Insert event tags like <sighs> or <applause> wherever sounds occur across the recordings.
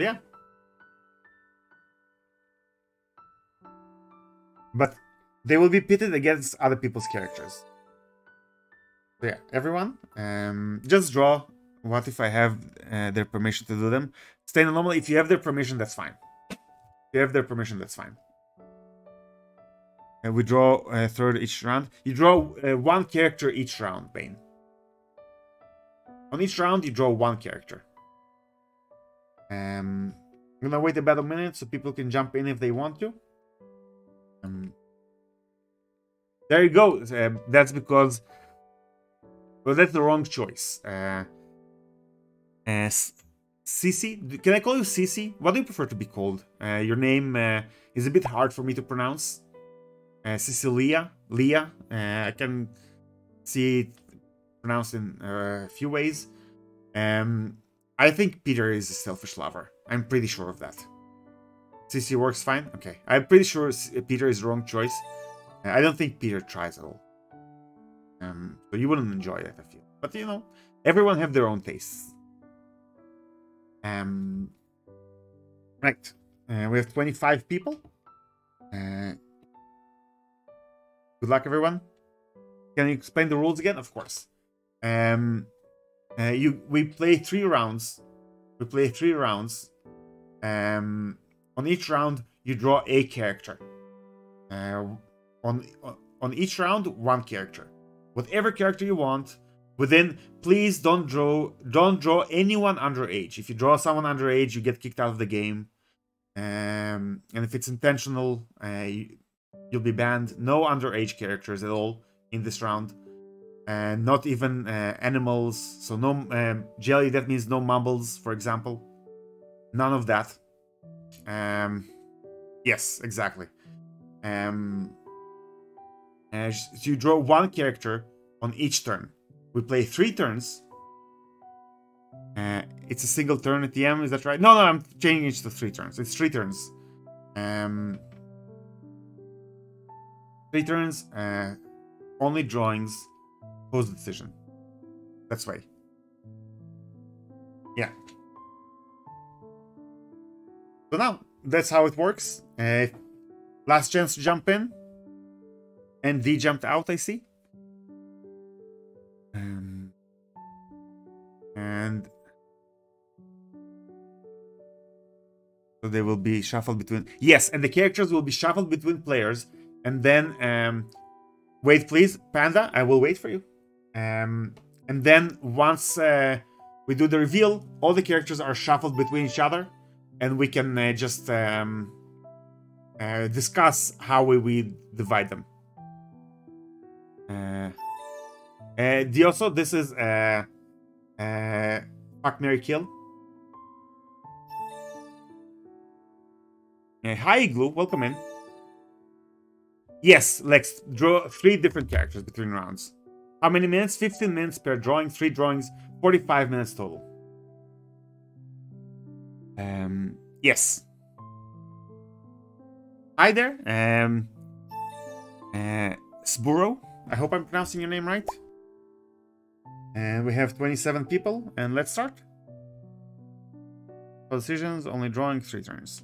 But yeah. But they will be pitted against other people's characters. So yeah, everyone, um, just draw. What if I have uh, their permission to do them? Stay normal. If you have their permission, that's fine. If you have their permission, that's fine. And we draw a third each round. You draw uh, one character each round, Bane. On each round, you draw one character. Um, I'm gonna wait about a minute so people can jump in if they want to. Um, there you go. Uh, that's because, well, that's the wrong choice. Uh, uh, can I call you Cici? What do you prefer to be called? Uh, your name uh, is a bit hard for me to pronounce. Uh, Cecilia, Leah. Uh, I can see it pronounced in uh, a few ways. Um, I think Peter is a selfish lover. I'm pretty sure of that. CC works fine? Okay. I'm pretty sure Peter is the wrong choice. I don't think Peter tries at all. Um, so you wouldn't enjoy it, I feel. But, you know, everyone have their own tastes. Um, right. Uh, we have 25 people. Uh, good luck, everyone. Can you explain the rules again? Of course. Um, uh, you we play three rounds. We play three rounds. Um, on each round, you draw a character. Uh, on on each round, one character. Whatever character you want. Within, please don't draw don't draw anyone underage. If you draw someone underage, you get kicked out of the game. Um, and if it's intentional, uh, you, you'll be banned. No underage characters at all in this round and not even uh, animals. So no um, jelly. That means no mumbles, for example. None of that. Um, yes, exactly. Um, so you draw one character on each turn. We play three turns. Uh, it's a single turn at the end, is that right? No, no, I'm changing it to three turns. It's three turns. Um, three turns. Uh, only drawings Close the decision. That's right. Yeah. So now, that's how it works. Uh, last chance to jump in. And D jumped out, I see. Um, and so they will be shuffled between. Yes, and the characters will be shuffled between players. And then, um, wait, please, Panda. I will wait for you. Um, and then once uh, we do the reveal, all the characters are shuffled between each other, and we can uh, just um, uh, discuss how we, we divide them. Uh, uh, Dioso, this is uh, uh, Fuck Mary Kill. Uh, hi, Igloo, welcome in. Yes, let's draw three different characters between rounds. How many minutes? 15 minutes per drawing, three drawings, 45 minutes total. Um, yes. Hi there, um, uh, Sburo. I hope I'm pronouncing your name right. And we have 27 people, and let's start. Decisions, only drawing three turns.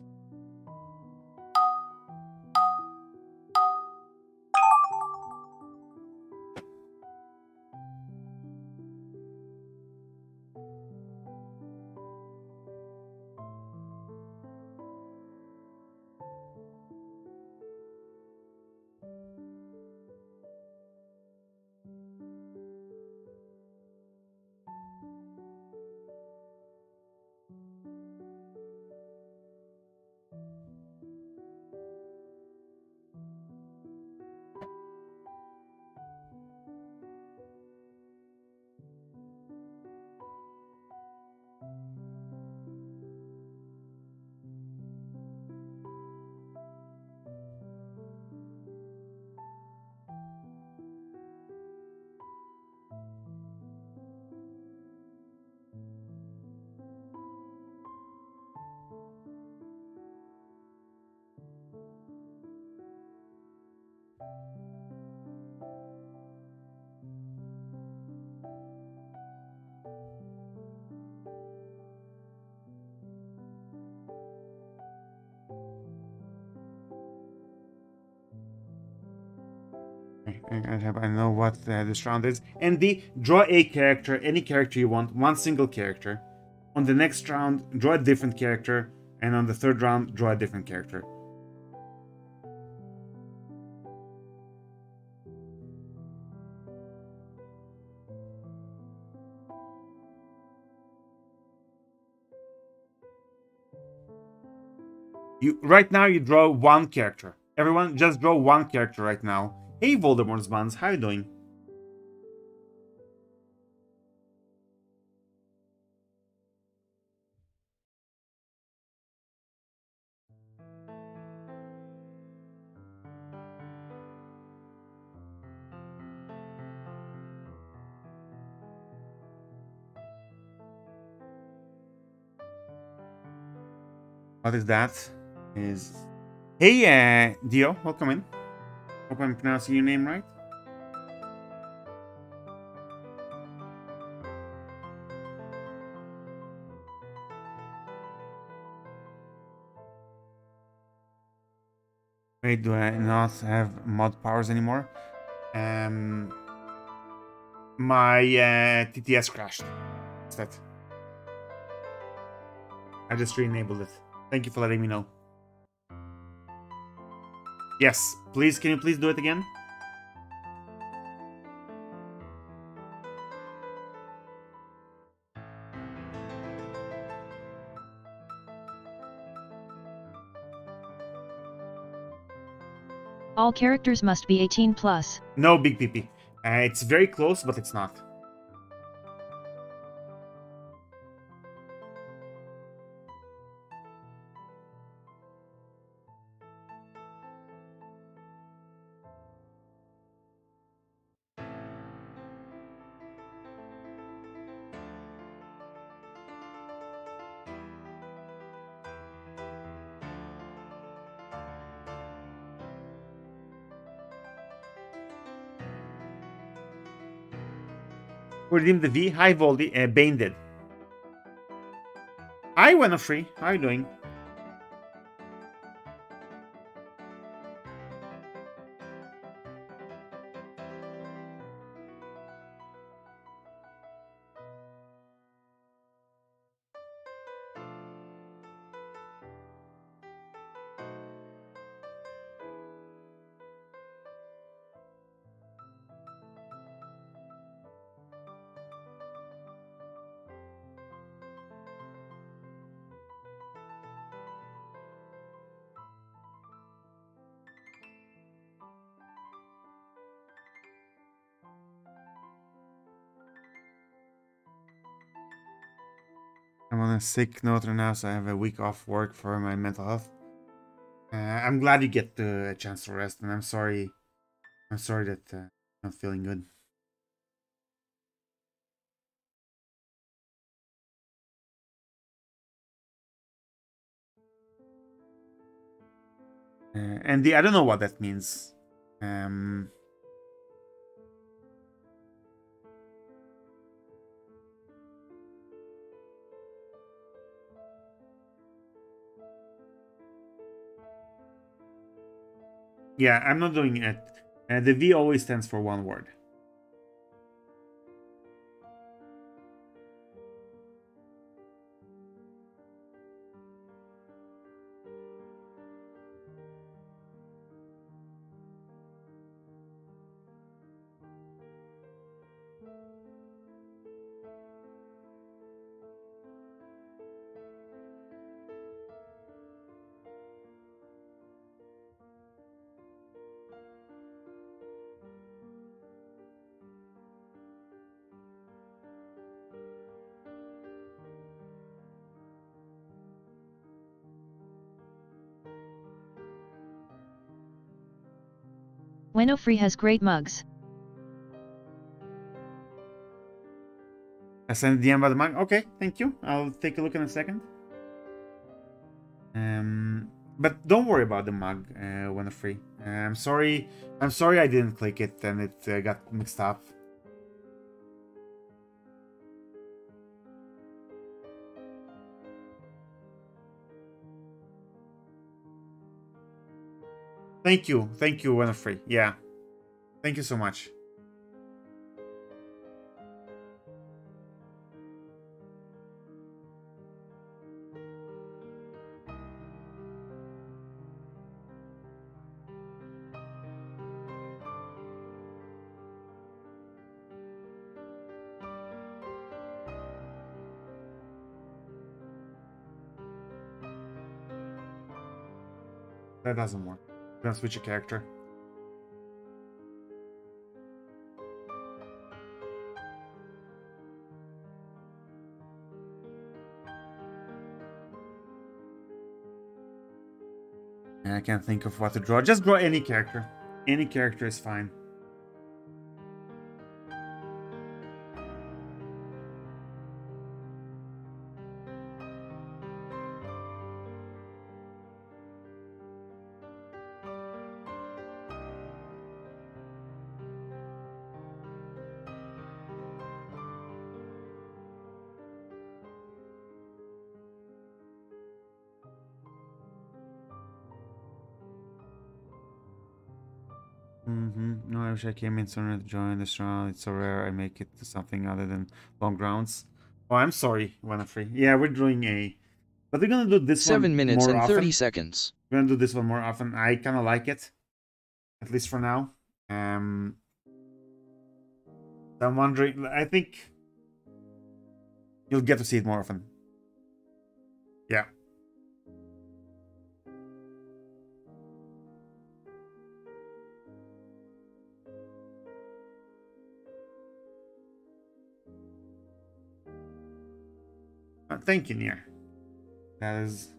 I know what uh, this round is. And the draw a character, any character you want, one single character. On the next round, draw a different character, and on the third round, draw a different character. You right now you draw one character. Everyone just draw one character right now. Hey Voldemort's buns, how you doing? What is that? Is Hey uh Dio, welcome in. Hope I'm pronouncing your name right. Wait, do I not have mod powers anymore? Um, my uh, TTS crashed. That? I just re-enabled it. Thank you for letting me know. Yes, please, can you please do it again? All characters must be 18 plus. No, Big PP. Uh, it's very close, but it's not. Redeem the V. Hi, Voldy. Uh, Bane did. Hi, Winifrey. How are you doing? Sick note right now, so I have a week off work for my mental health. Uh, I'm glad you get the, a chance to rest, and I'm sorry. I'm sorry that uh, I'm not feeling good. Uh, and the I don't know what that means. Um, Yeah, I'm not doing it. Uh, the V always stands for one word. Winofree has great mugs. I sent DM about the mug. Okay, thank you. I'll take a look in a second. Um, but don't worry about the mug, uh, Winofree. Uh, I'm sorry. I'm sorry I didn't click it and it uh, got mixed up. Thank you. Thank you, Winifred. Yeah. Thank you so much. That doesn't work. I'm switch a character. I can't think of what to draw. Just draw any character. Any character is fine. Wish I came in sooner to join this round. It's so rare I make it to something other than long rounds. Oh, I'm sorry, Winifrey. Yeah, we're doing A. But we're gonna do this Seven one minutes more and often. 30 seconds. We're gonna do this one more often. I kinda like it. At least for now. Um I'm wondering I think you'll get to see it more often. You, Nier. That is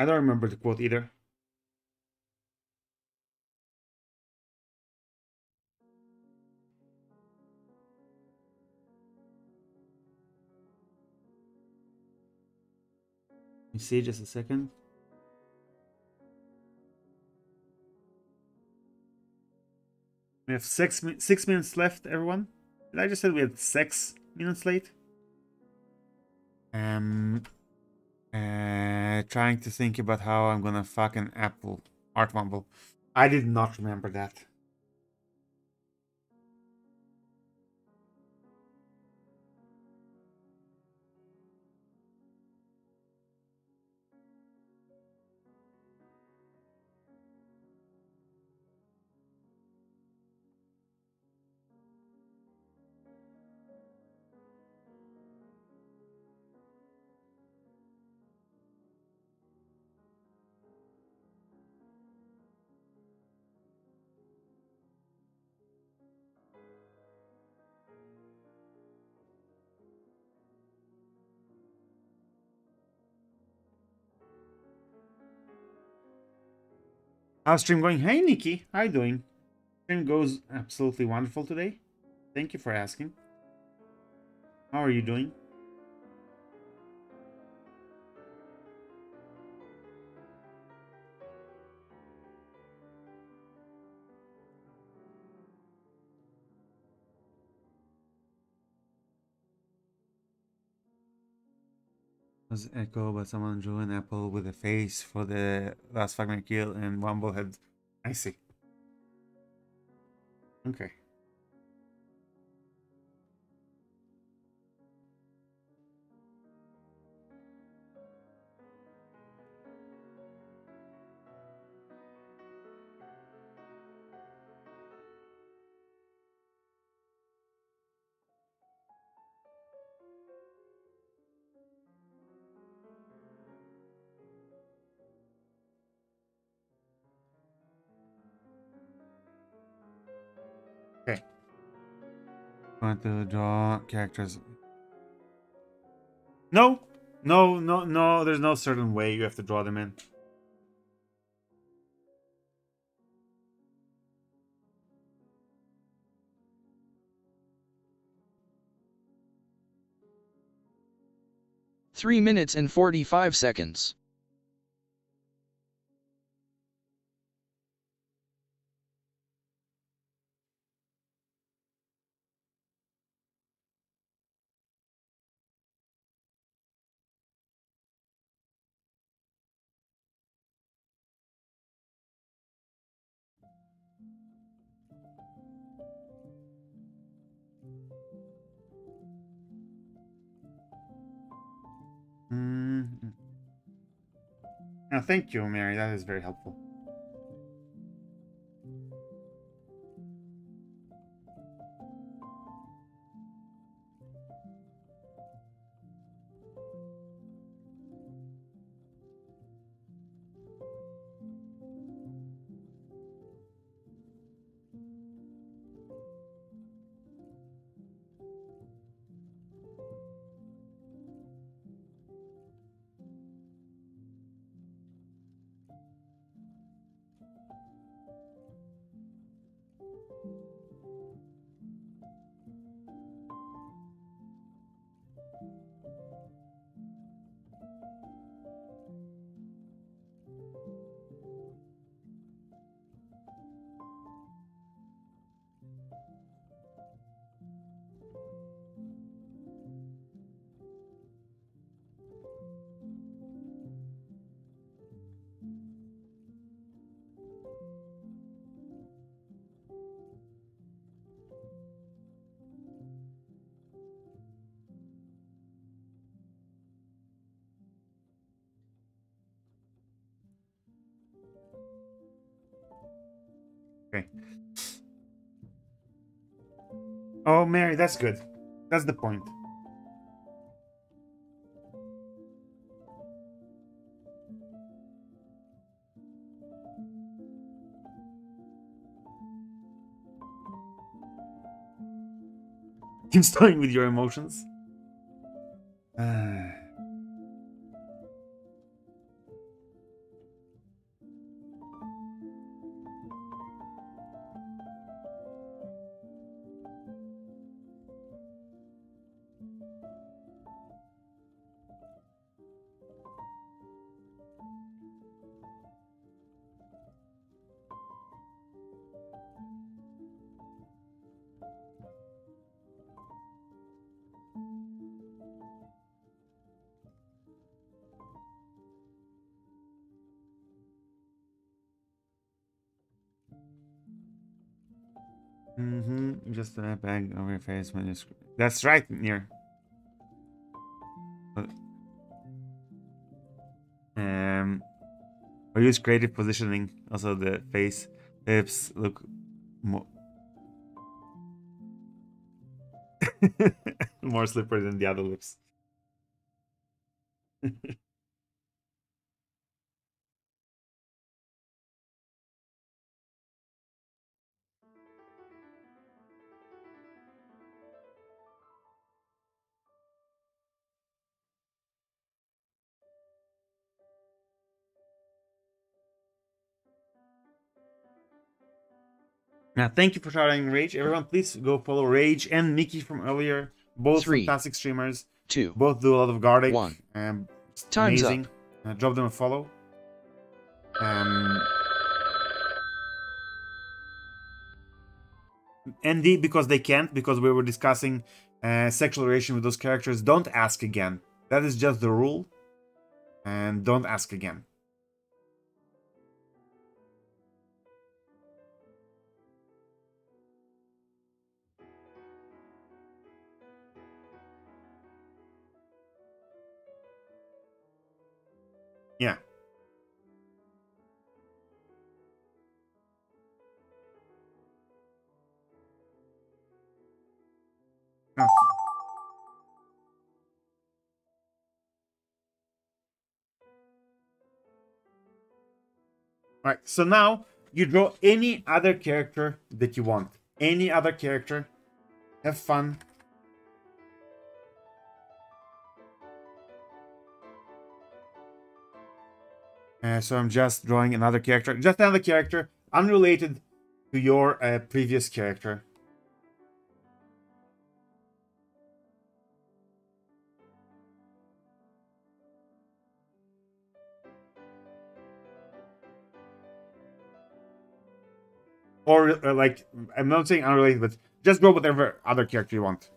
I don't remember the quote either. See just a second. We have six six minutes left, everyone. Did I just said we had six minutes late? Um, uh, trying to think about how I'm gonna fucking Apple Art Mumble. I did not remember that. Stream going? Hey Nikki, how are you doing? Stream goes absolutely wonderful today. Thank you for asking. How are you doing? Was Echo, but someone drew an apple with a face for the last fragment kill and Wumblehead. I see. Okay. to draw characters. No, no, no, no. There's no certain way you have to draw them in. Three minutes and 45 seconds. Thank you, Mary. That is very helpful. Oh, Mary, that's good. That's the point. <laughs> Installing with your emotions. <sighs> Uh... Mm-hmm. Just a bag over your face when you That's right, near. Um, or use creative positioning. Also, the face, hips look more <laughs> more slippery than the other lips. Now, thank you for shouting Rage. Everyone, please go follow Rage and Nikki from earlier. Both Three. fantastic streamers. Two. Both do a lot of Gartic. One. Um, it's Time's amazing. Uh, drop them a follow. Um, ND because they can't because we were discussing uh, sexual relation with those characters. Don't ask again. That is just the rule. And don't ask again. Yeah. Okay. Right, so now you draw any other character that you want. Any other character. Have fun. Uh, so I'm just drawing another character, just another character, unrelated to your uh, previous character. Or, uh, like, I'm not saying unrelated, but just draw whatever other character you want.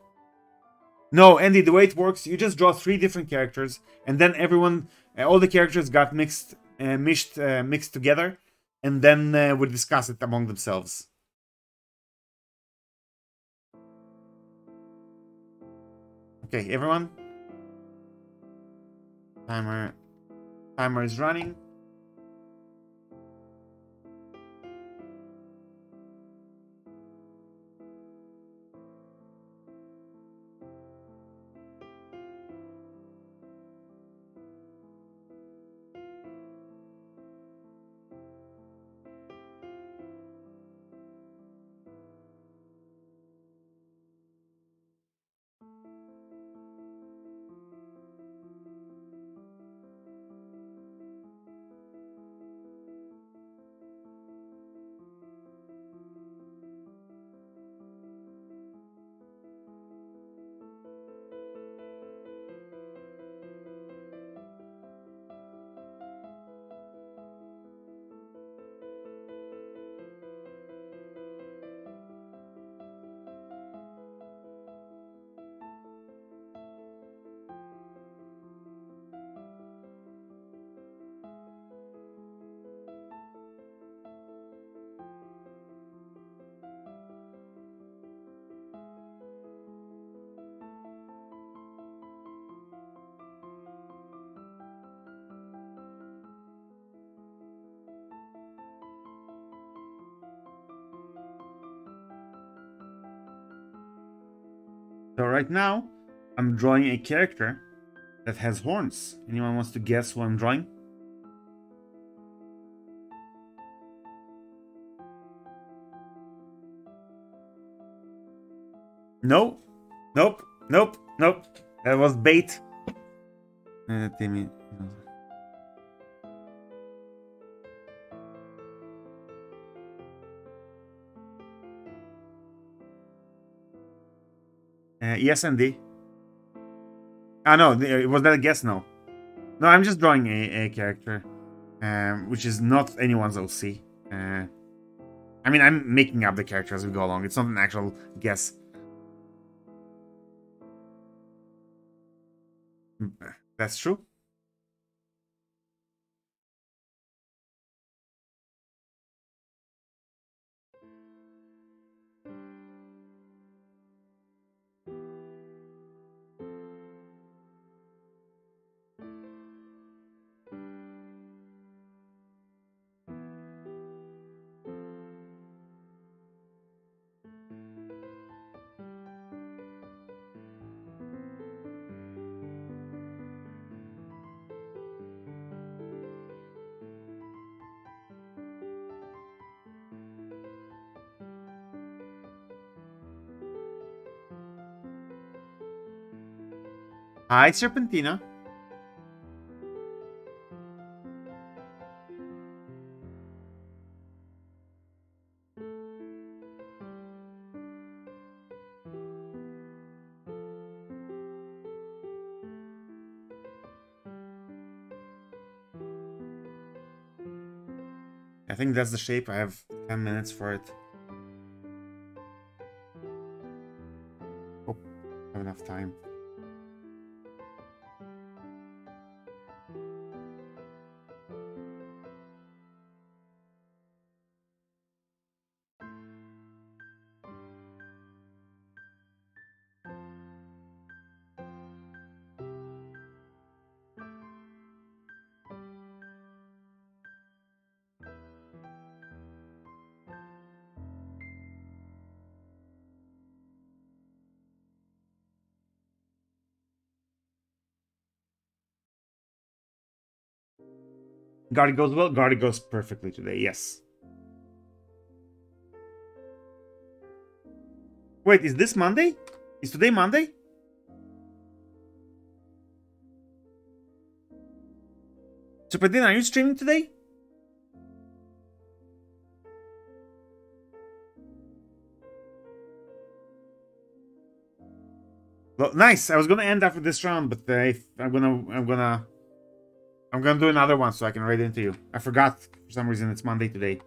No, Andy, the way it works, you just draw three different characters, and then everyone, uh, all the characters got mixed mixed, uh, mixed together, and then uh, we discuss it among themselves. Okay, everyone. Timer, timer is running. So right now, I'm drawing a character that has horns. Anyone wants to guess who I'm drawing? No, nope, nope, nope. That was bait. Uh, Yes, Andy. Ah, no, th- was that a guess? No. No, I'm just drawing a, a character, um, which is not anyone's OC. Uh, I mean, I'm making up the character as we go along. It's not an actual guess. Mm, That's true. Hi, Serpentina. I think that's the shape. I have 10 minutes for it. Oh, have enough time. Guardy goes well. Guardy goes perfectly today. Yes. Wait, is this Monday? Is today Monday? Superdin, are you streaming today? Well, nice. I was gonna end after this round, but uh, I'm gonna, I'm gonna, I'm gonna do another one so I can raid into you. I forgot for some reason it's Monday today.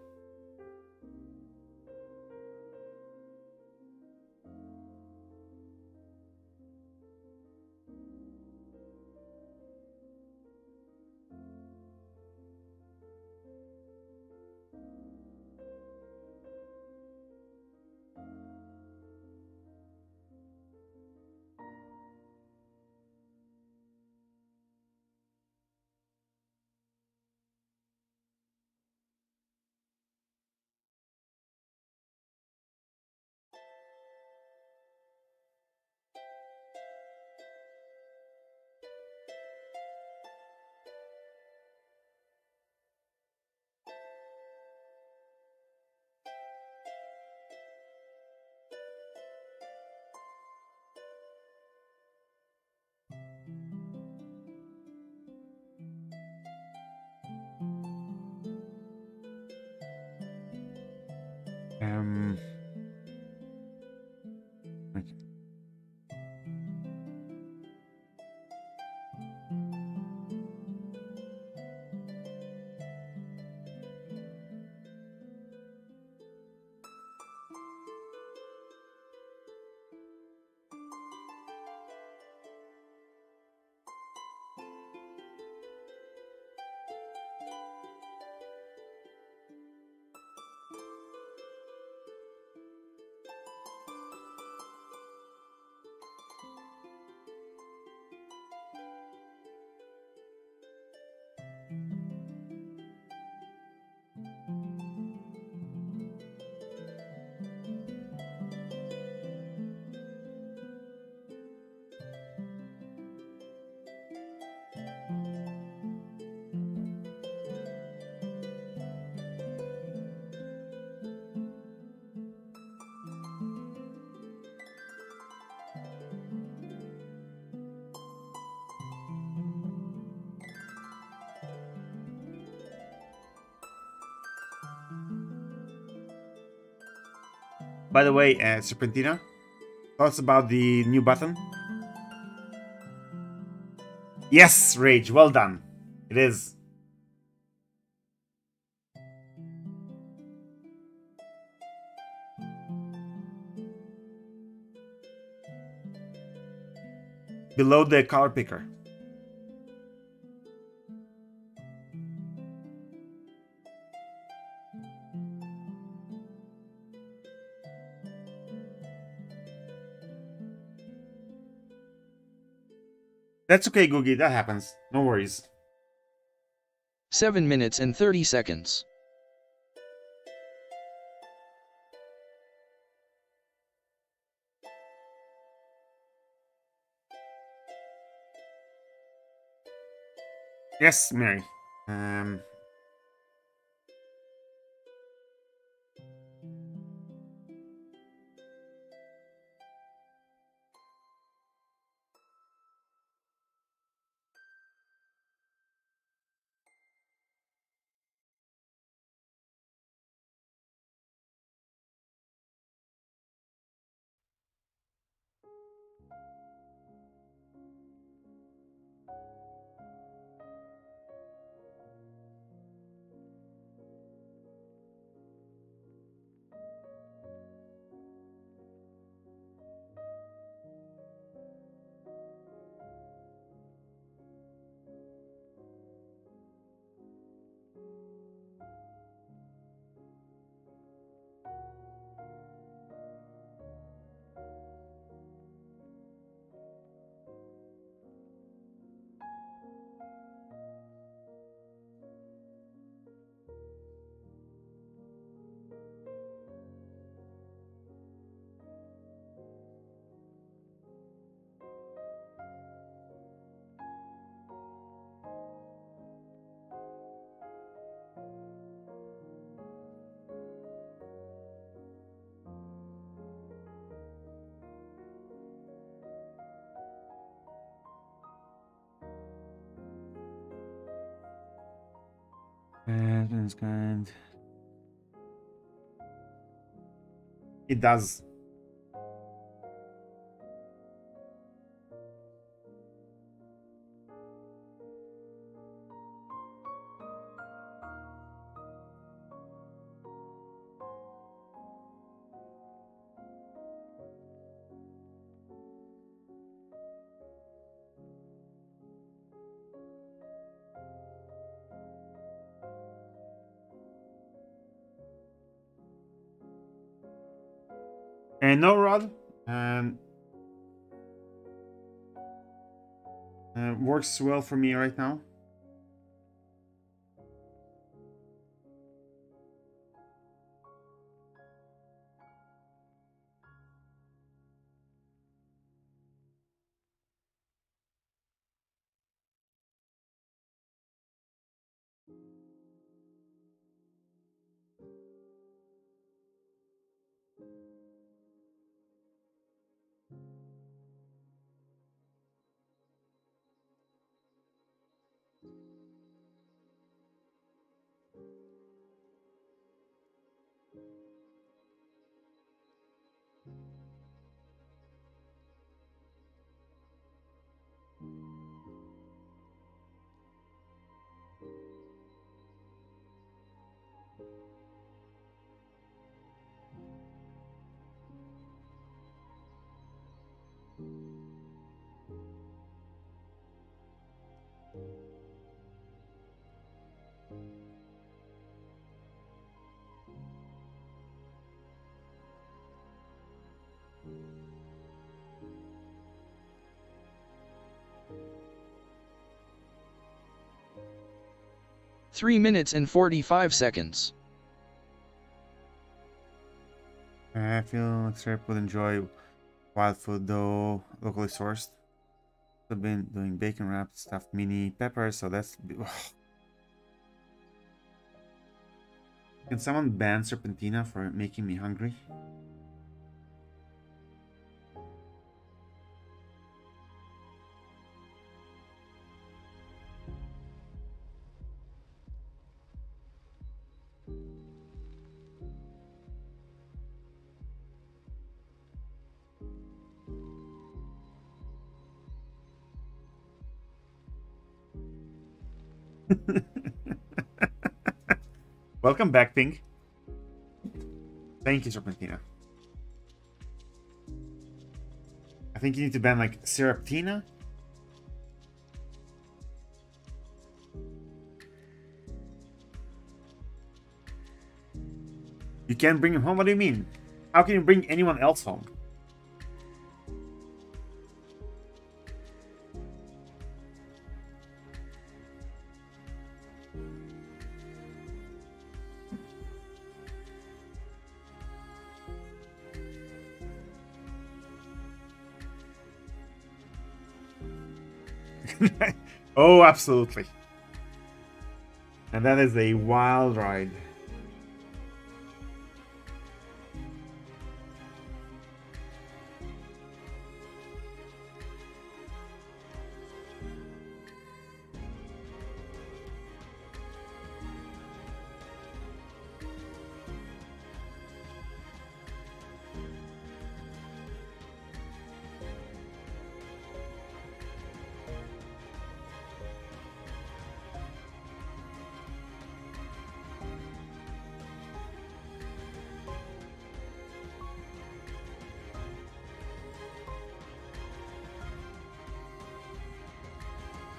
By the way, uh, Serpentina, thoughts about the new button? Yes, Rage, well done. It is. Below the color picker. That's okay, Googie. That happens. No worries. 7 minutes and 30 seconds. Yes, Mary. Um. It does. And no rod. Um, uh, works well for me right now. 3 minutes and 45 seconds. I feel like Syrup would enjoy wild food though, locally sourced. I've been doing bacon wrapped stuffed mini peppers, so that's. <sighs> Can someone ban Serpentina for making me hungry? Welcome back, Pink. Thank you, Serpentina. I think you need to ban like Seraptina. You can't bring him home? What do you mean? How can you bring anyone else home? Absolutely. And that is a wild ride.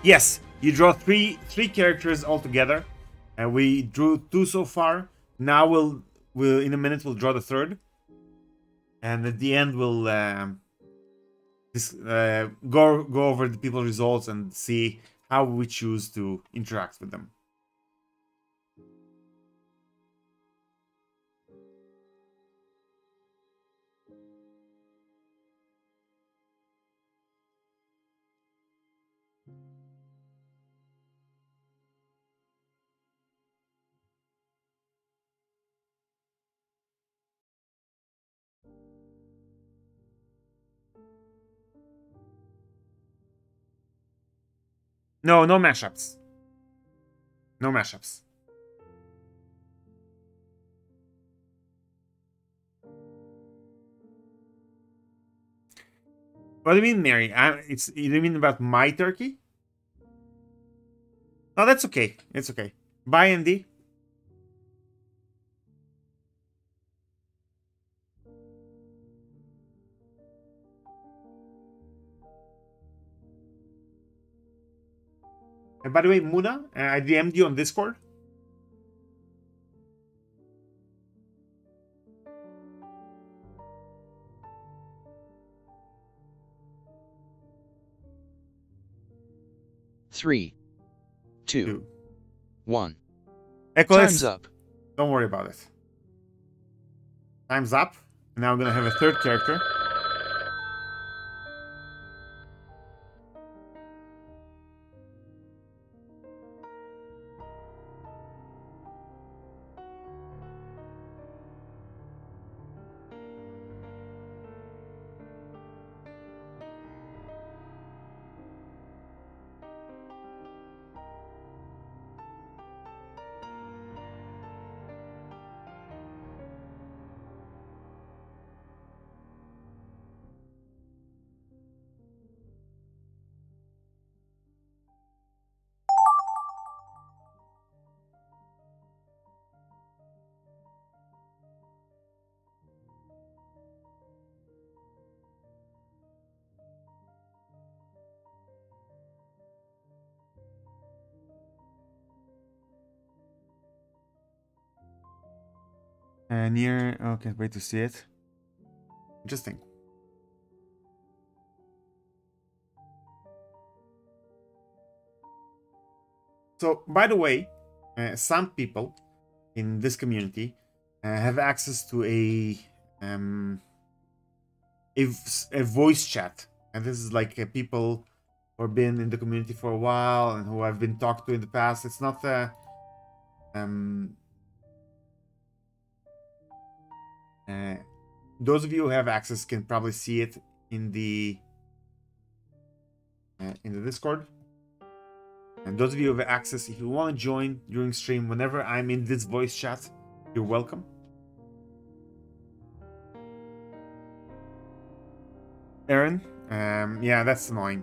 Yes, you draw three three characters altogether, and we drew two so far. Now we'll we'll in a minute we'll draw the third, and at the end we'll um, uh, go go over the people results and see how we choose to interact with them. No, no mashups. No mashups. What do you mean, Mary? I, it's you mean about my turkey? No, that's okay. It's okay. Bye, Andy. And by the way, Muna, uh, I DM'd you on Discord. Three, two, Two. one. Echo Time's up. Don't worry about it. Time's up. Now I'm gonna have a third character. Near. Oh, can't wait to see it. Interesting. So, by the way, uh, some people in this community uh, have access to a um a, a voice chat, and this is like uh, people who have been in the community for a while and who I've been talked to in the past. It's not uh, um uh, those of you who have access can probably see it in the uh, in the Discord. And those of you who have access, if you want to join during stream, whenever I'm in this voice chat, you're welcome. Aaron, um, yeah, that's annoying.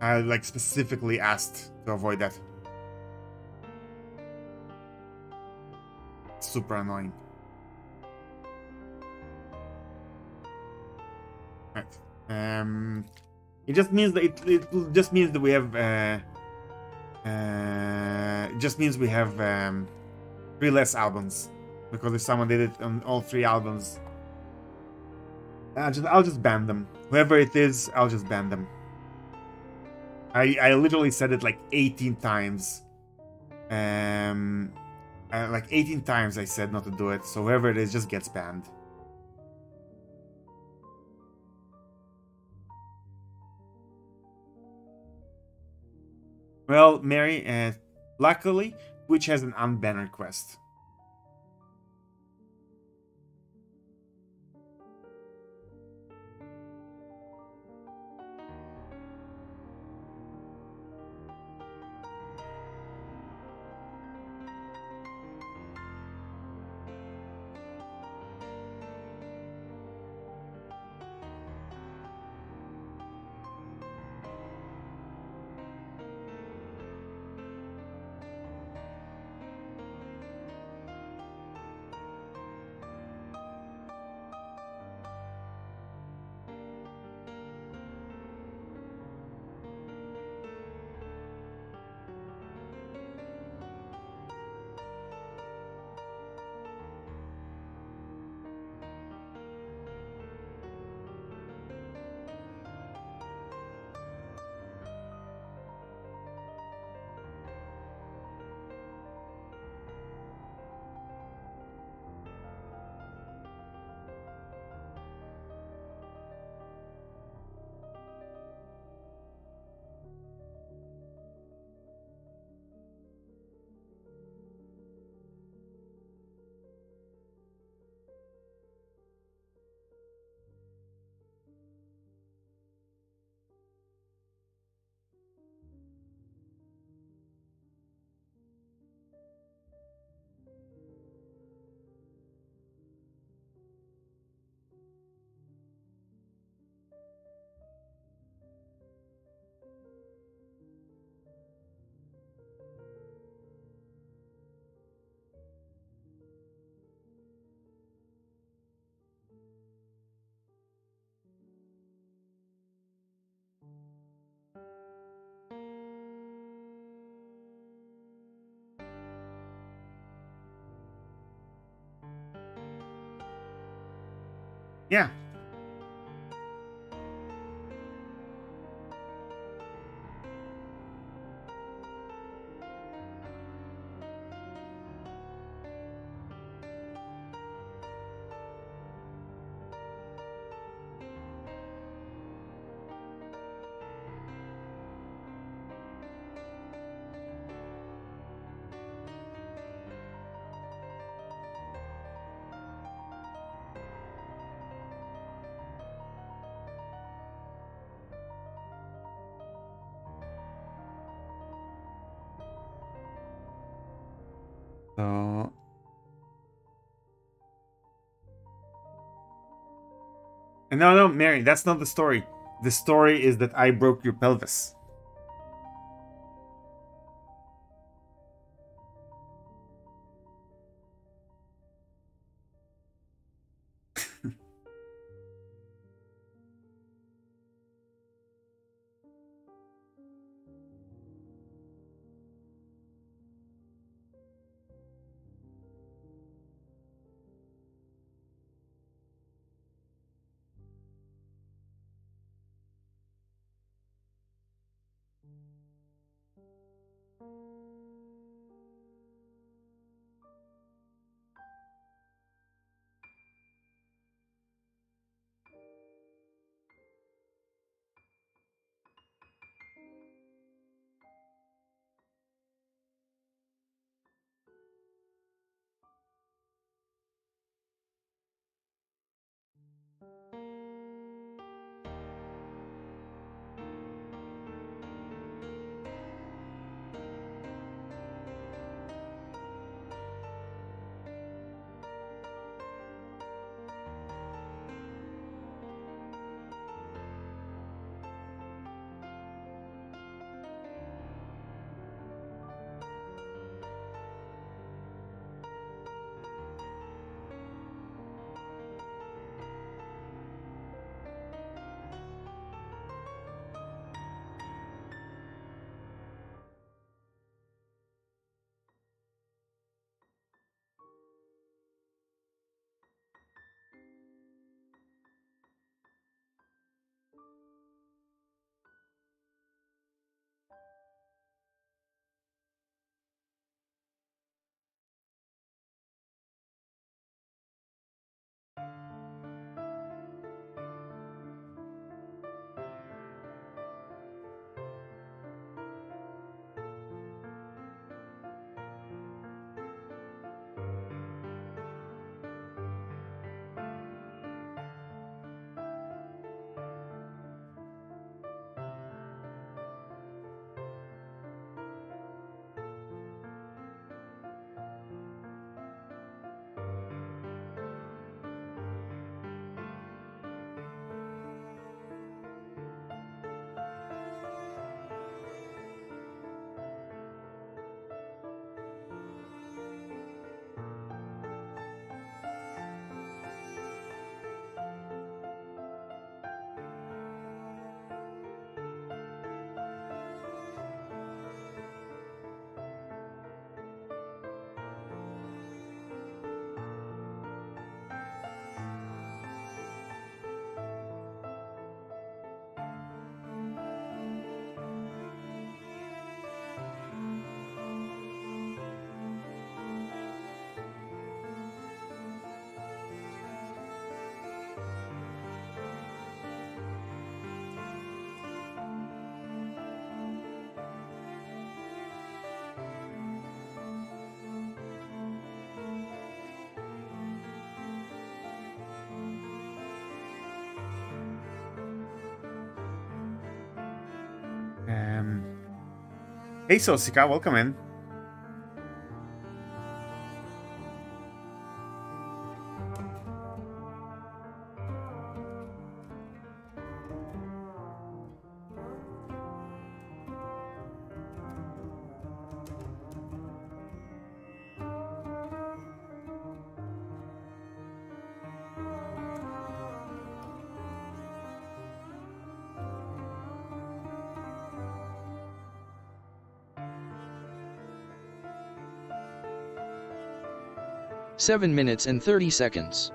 I like specifically asked to avoid that. Super annoying. Um, it just means that it, it just means that we have uh, uh, just means we have um, three less albums because if someone did it on all three albums, I'll just I'll just ban them. Whoever it is, I'll just ban them. I I literally said it like 18 times. Um, uh, like 18 times I said not to do it. So whoever it is just gets banned. Well, Mary, uh, luckily, Twitch has an unban request. Yeah. No, no, Mary, that's not the story. The story is that I broke your pelvis. Um, hey, Sosika, welcome in. Seven minutes and 30 seconds.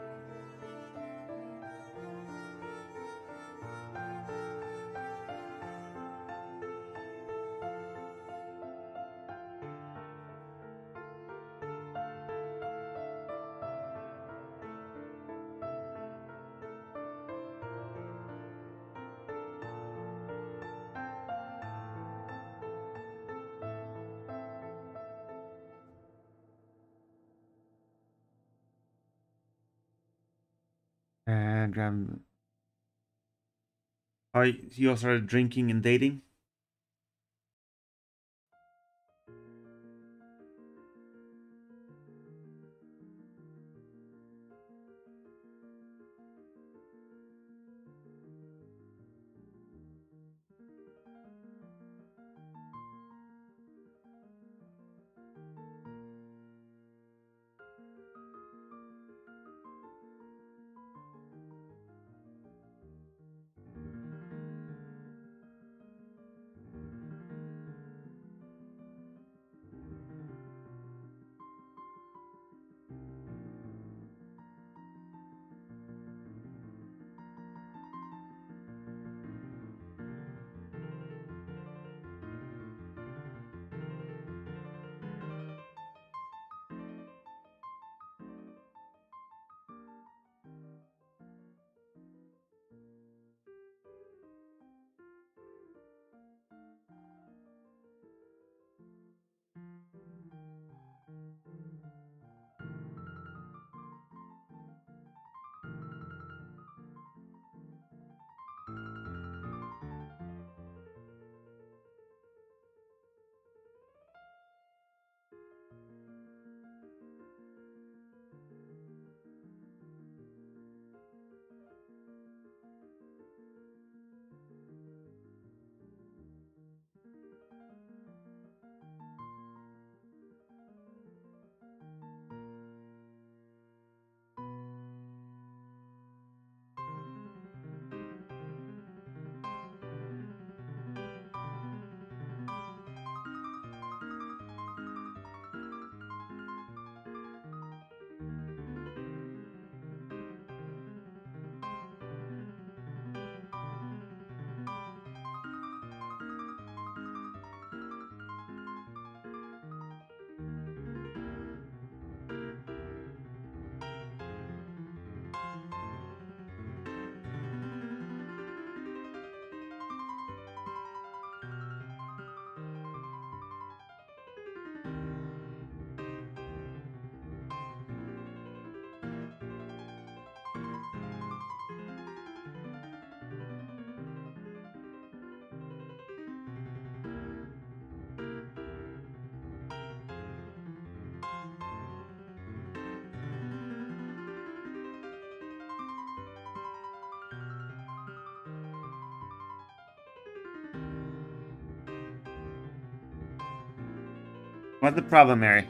And um, oh, you also started drinking and dating. What's the problem, Mary?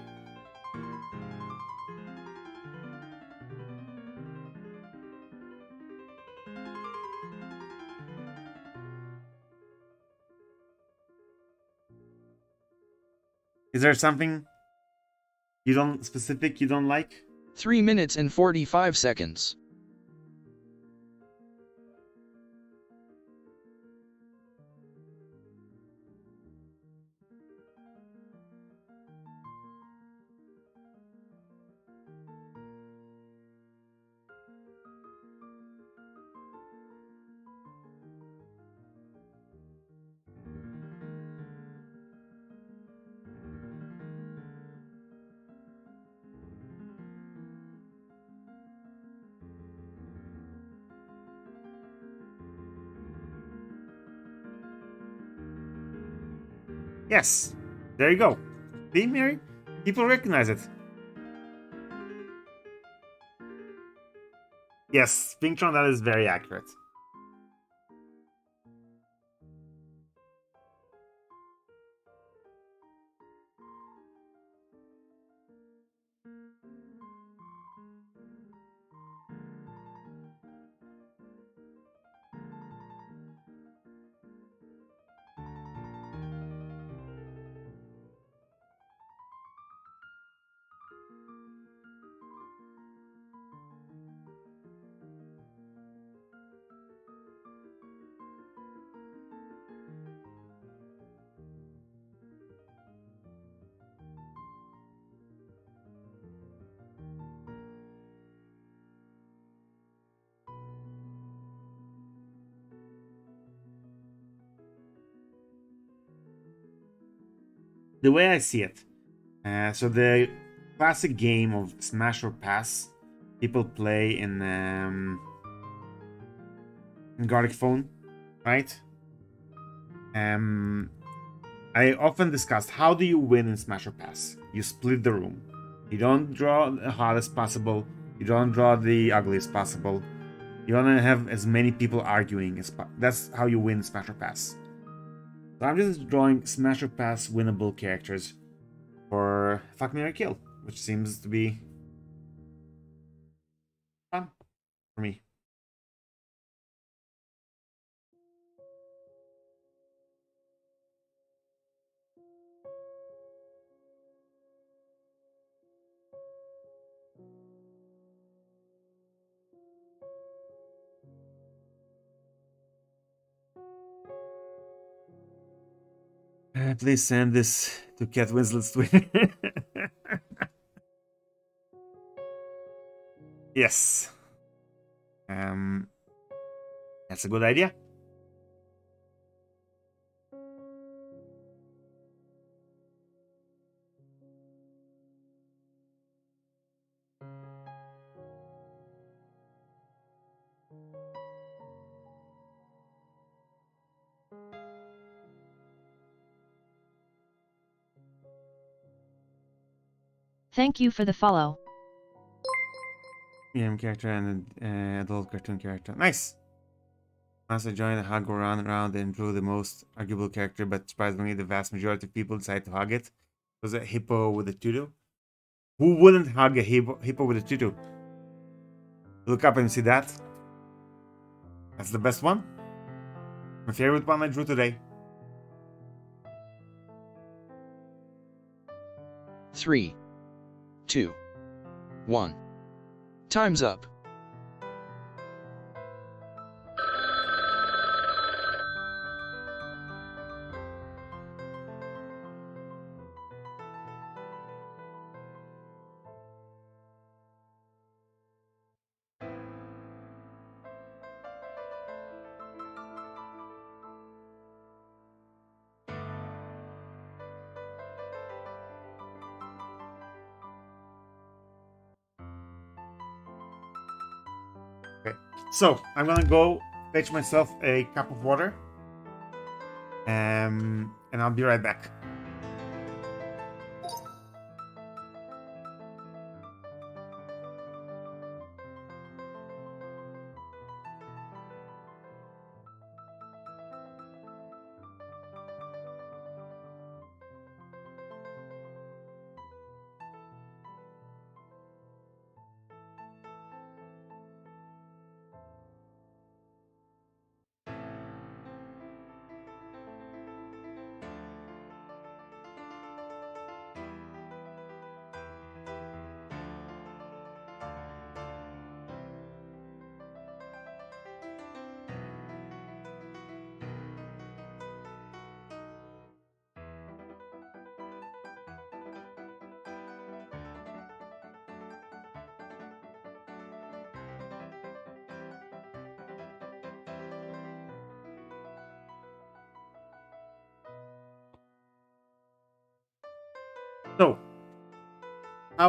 Is there something you don't specific you don't like? Three minutes and 45 seconds. Yes. There you go. See, Mary? People recognize it. Yes, Spinktron, that is very accurate. The way I see it, uh, so the classic game of Smash or Pass, people play in, um, in Gartic Phone, right? Um, I often discussed how do you win in Smash or Pass? You split the room. You don't draw the hardest possible. You don't draw the ugliest possible. You want to have as many people arguing that's how you win Smash or Pass. So I'm just drawing Smash or Pass winnable characters for Fuck Mary Kill, which seems to be fun for me. Please send this to Cat Winslet's Twitter. <laughs> yes. Um, that's a good idea. Thank you for the follow. EM character and uh, adult cartoon character. Nice. Also joined the hug around round and drew the most arguable character, but surprisingly, the vast majority of people decided to hug it. It was a hippo with a tutu. Who wouldn't hug a hippo, hippo with a tutu? Look up and see that. That's the best one. My favorite one I drew today. Three, two, one. Time's up. So I'm gonna go fetch myself a cup of water. Um, and I'll be right back.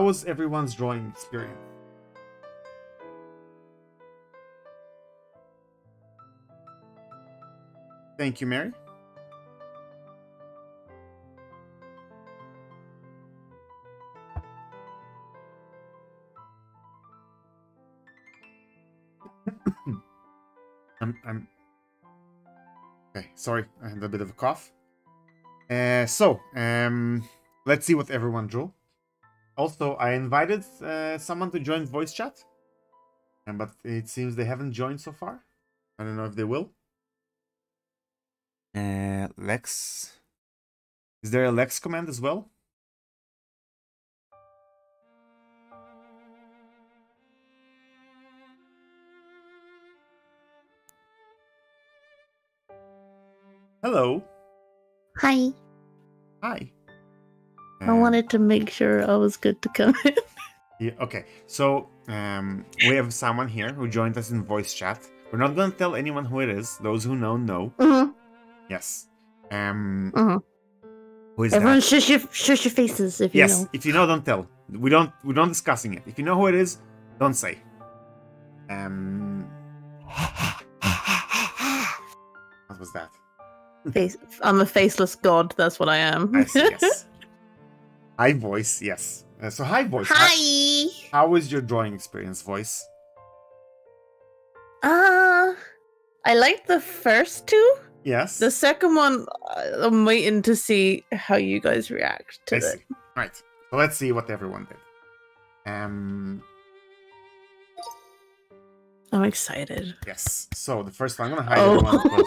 how was everyone's drawing experience? Thank you, Mary. <coughs> I'm, I'm okay. Sorry, I had a bit of a cough. Uh, so, um, let's see what everyone drew. Also, I invited uh, someone to join voice chat, and but it seems they haven't joined so far. I don't know if they will. Uh, Lex. Is there a Lex command as well? Hello. Hi. Hi. I Uh, wanted to make sure I was good to come in. <laughs> Yeah, okay, so um, we have someone here who joined us in voice chat. We're not going to tell anyone who it is. Those who know, know. Mhm, Yes. Um, mhm. who is Everyone that? shush your, shush your faces if you Yes, know. if you know, don't tell. We don't. We're not discussing it. If you know who it is, don't say. Um. What was that? Face, I'm a faceless god, that's what I am. I see. Yes. <laughs> hi, voice. Yes. Uh, so, hi, voice. Hi! how was your drawing experience, voice? Uh, I like the first two. Yes. The second one, uh, I'm waiting to see how you guys react to I it. see. Right. So let's see what everyone did. Um. I'm excited. Yes. So the first one. I'm gonna hide Oh. everyone. But,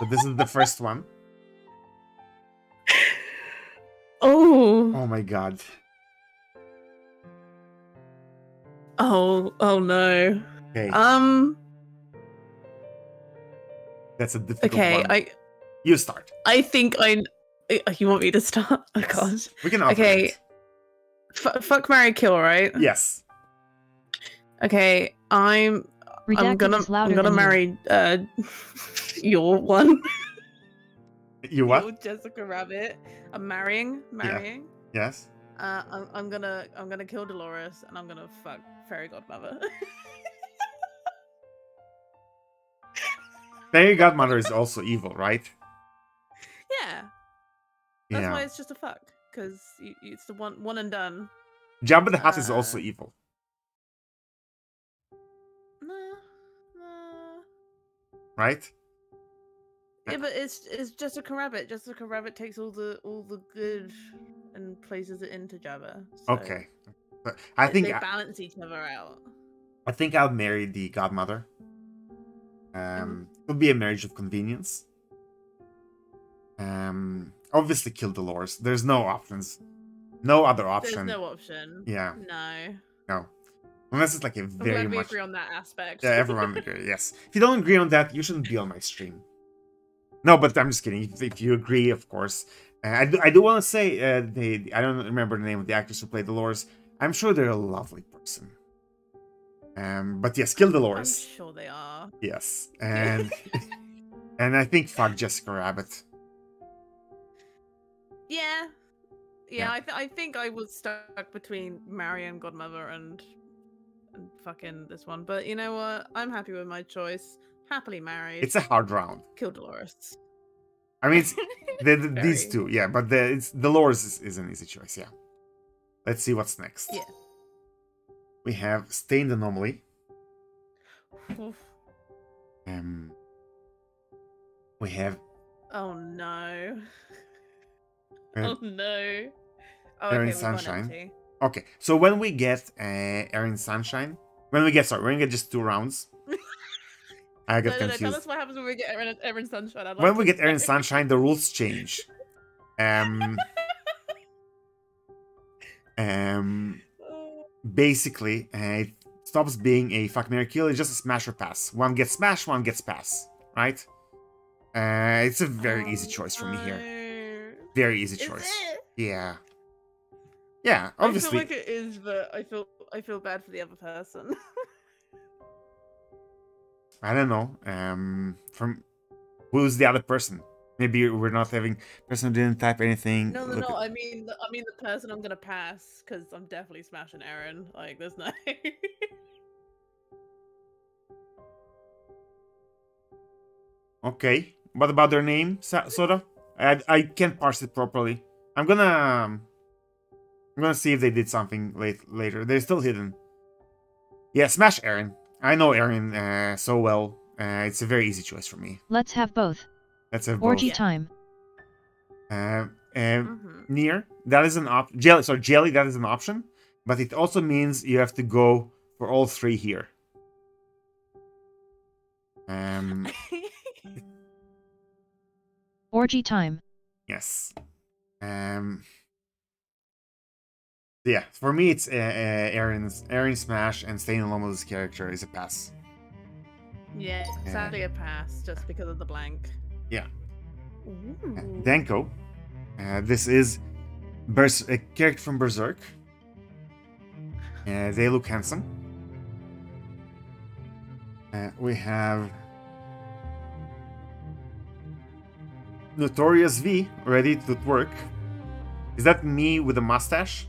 but <laughs> this is the first one. Oh, Oh my god. oh, oh no. Okay. Um, That's a difficult okay, one. I, You start. I think I. uh, You want me to start? <laughs> Oh Yes. god. We can Okay. F- fuck Mary Kill, right? Yes. Okay, I'm Redacted I'm gonna I'm gonna than you. marry uh <laughs> your one. You what? Jessica Rabbit. I'm marrying, marrying. Yes. Uh, I'm, I'm gonna I'm gonna kill Dolores and I'm gonna fuck Fairy Godmother. <laughs> Fairy Godmother is also evil, right? yeah, that's yeah. why it's just a fuck because it's the one one and done. Jabba the Hutt is also Uh, evil. Nah, nah. right? Yeah, but it's it's Jessica Rabbit. Jessica Rabbit takes all the all the good and places it into Jabba. so Okay. But I they- think they I, balance each other out. I think I'll marry the godmother. Um, it'll be a marriage of convenience. Um, obviously kill Dolores. There's no options, no other option. There's no option. Yeah, No. no, unless it's like a very we much. agree on that aspect. Yeah, everyone agree. Yes. If you don't agree on that, you shouldn't be on my stream. No, but I'm just kidding. If, if you agree, of course. Uh, I do, I do want to say, uh, they, I don't remember the name of the actors who played Dolores. I'm sure they're a lovely person. Um, but yes, kill I'm Dolores. sure they are. Yes, <laughs> and and I think fuck Jessica Rabbit. Yeah. Yeah, Yeah. I, th- I think I was stuck between Marion Godmother and and fucking this one. But you know what? I'm happy with my choice. Happily married. It's a hard round. Kill Dolores. I mean, it's, <laughs> the, the, these two, yeah, but the, it's Dolores is, is an easy choice. Yeah. Let's see what's next. Yeah. We have Stained Anomaly. Oof. Um, we have Oh no. uh, Oh no. Oh, Aaron okay, Sunshine. okay. So when we get uh, Aaron Sunshine, when we get sorry, when we get just two rounds, I No, get no, no, tell confused. us what happens when we get Aaron, Aaron Sunshine. I'd when we get Aaron. Sunshine, the rules change. Um, <laughs> um, basically, uh, it stops being a fuck Mary kill. It's just a smash or pass. One gets smash, one gets pass. Right? Uh, it's a very easy oh, choice for me here. Very easy choice. Yeah. Yeah, I obviously. feel like it is, but I feel I feel bad for the other person. <laughs> I don't know. Um, from who's the other person? Maybe we're not having person who didn't type anything. no, no, Look no. at- I mean, the, I mean the person I'm gonna pass because I'm definitely smashing Aaron. Like, there's no. <laughs> Okay. What about their name, Soda? I I can't parse it properly. I'm gonna um, I'm gonna see if they did something late later. They're still hidden. Yeah, smash Aaron. I know Aaron uh, so well. Uh, it's a very easy choice for me. Let's have both. Let's have Orgy both. time. Uh, um, Mhm. near that is an op jelly sorry jelly that is an option but it also means you have to go for all three here um <laughs> Orgy time. yes um yeah for me it's uh, uh, aaron's aaron smash and staying alone with his character is a pass yeah, sadly a pass just because of the blank. Yeah. Ooh. Denko uh, this is Bers- a character from berserk uh, they look handsome uh, we have Notorious V ready to work. Is that me with a mustache?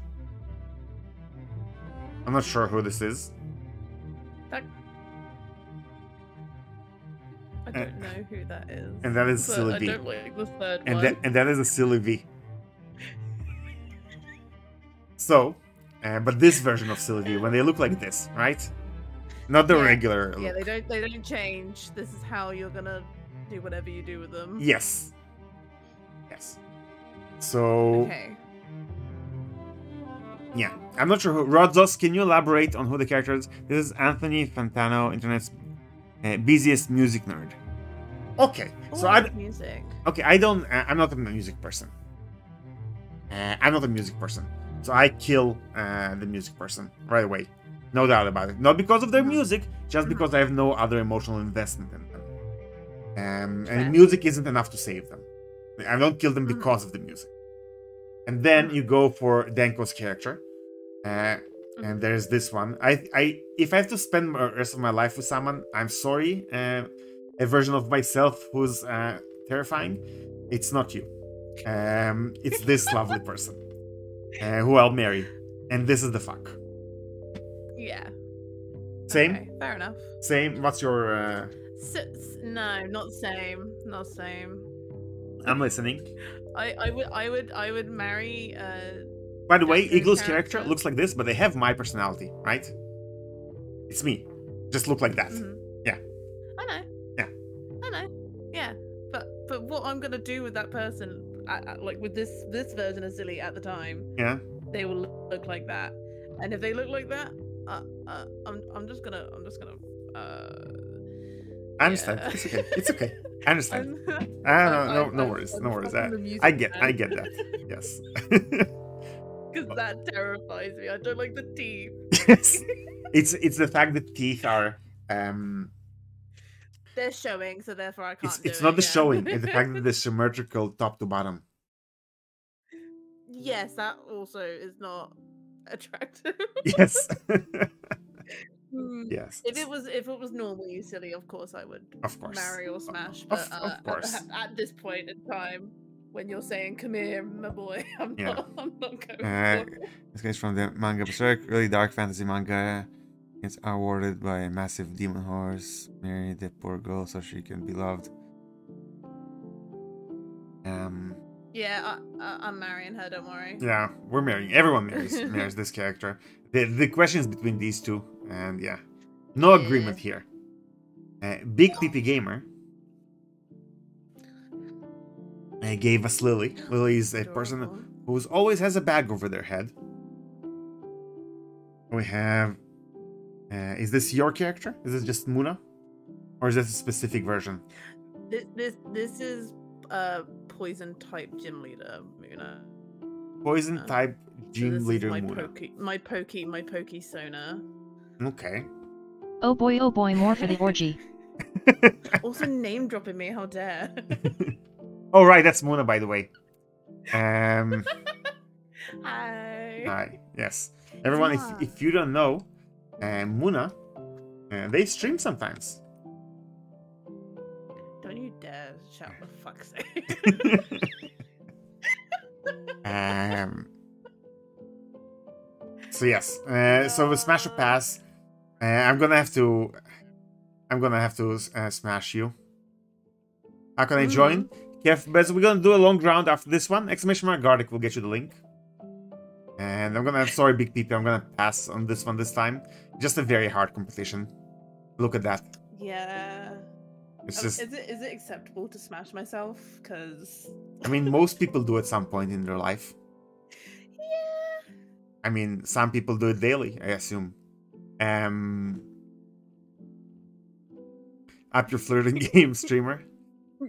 I'm not sure who this is. That... I don't know who that is. and that is Silly I V. don't like the third And one. that and that is a silly V. So, uh, but this version of silly V, when they look like this, right? Not the Yeah. regular Yeah, look. they don't. They don't change. This is how you're gonna do whatever you do with them. Yes. Yes. So Okay. Yeah, I'm not sure who. Rodzos, can you elaborate on who the character is? This is Anthony Fantano, internet's uh, busiest music nerd. Okay, so I music. okay, I don't. Uh, I'm not a music person. Uh, I'm not a music person, so I kill uh, the music person right away. No doubt about it. Not because of their music, just Mhm. because I have no other emotional investment in them. Um, and music isn't enough to save them. I don't kill them Mhm. because of the music. And then Mhm. you go for Denko's character, uh, Mm-hmm. and there's this one. I, I, if I have to spend the rest of my life with someone, I'm sorry. Uh, a version of myself who's uh, terrifying. It's not you. Um, it's this <laughs> lovely person uh, who I'll marry, and this is the fuck. Yeah. Same, Okay, fair enough. same. What's your? Uh, S- s- no, not same. Not same. I'm listening. I, I would I would I would marry uh By the way, Eagle's character character. looks like this, but they have my personality, right? It's me. Just look like that. mhm. Yeah. I know. Yeah. I know. Yeah. But but what I'm gonna do with that person uh, uh, like with this this version of Silly at the time, Yeah. they will look like that. And if they look like that, uh, uh, I'm I'm just gonna I'm just gonna uh I understand. Yeah. It's okay. It's okay. I <laughs> understand. I'm- Ah, no, no, I'm- no worries. I'm No worries. I, I get, I get that. <laughs> Yes. <laughs> Because that terrifies me. I don't like the teeth. yes. It's it's the fact that teeth are um They're showing, so therefore I can't. it's it's it, not the showing, it's the fact that they're symmetrical top to bottom. yes, that also is not attractive. Yes. Hmm. yes. If it was if it was normally silly, of course I would Of course. marry or smash. Of- But of uh, course. At, <laughs> at this point in time, when you're saying "come here, my boy," <laughs> I'm Yeah. not. I'm not going. Uh. This guy's from the manga Berserk, really dark fantasy manga. It's awarded by a massive demon horse. Marry the poor girl so she can be loved. Um, Yeah, I, I, I'm marrying her. Don't worry. yeah, we're marrying. Everyone marries marries this character. The the question is between these two, and yeah, no Yeah. agreement here. Uh, Big PP Gamer uh, gave us Lily. Lily is a person who always has a bag over their head. We have. Uh, is this your character? Is this just Muna, or is this a specific version? This this this is uh poison type gym leader Muna. Poison Uh, type So gym is leader my Muna. pokey, my pokey, my pokey Sona. Okay. Oh boy, oh boy, more for the orgy. <laughs> Also name dropping me, how dare? <laughs> oh right, that's Muna by the way. Um. <laughs> Hi. hi. Yes. Everyone, if, if you don't know, uh, Muna, uh, they stream sometimes. Don't you dare shout for fuck's sake. um. So yes, uh, so with Smash or Pass, uh, I'm gonna have to, I'm gonna have to uh, smash you. How can I join? Kev, but we're gonna do a long round after this one. Exclamation mark Gartic will get you the link. And I'm gonna, sorry, Big Peepee, I'm gonna pass on this one this time. Just a very hard competition. Look at that. Yeah. It's Um, just. Is it is it acceptable to smash myself? Because I mean, most people do at some point in their life. <laughs> yeah. I mean, some people do it daily. I assume. Um. Up your flirting <laughs> game, streamer.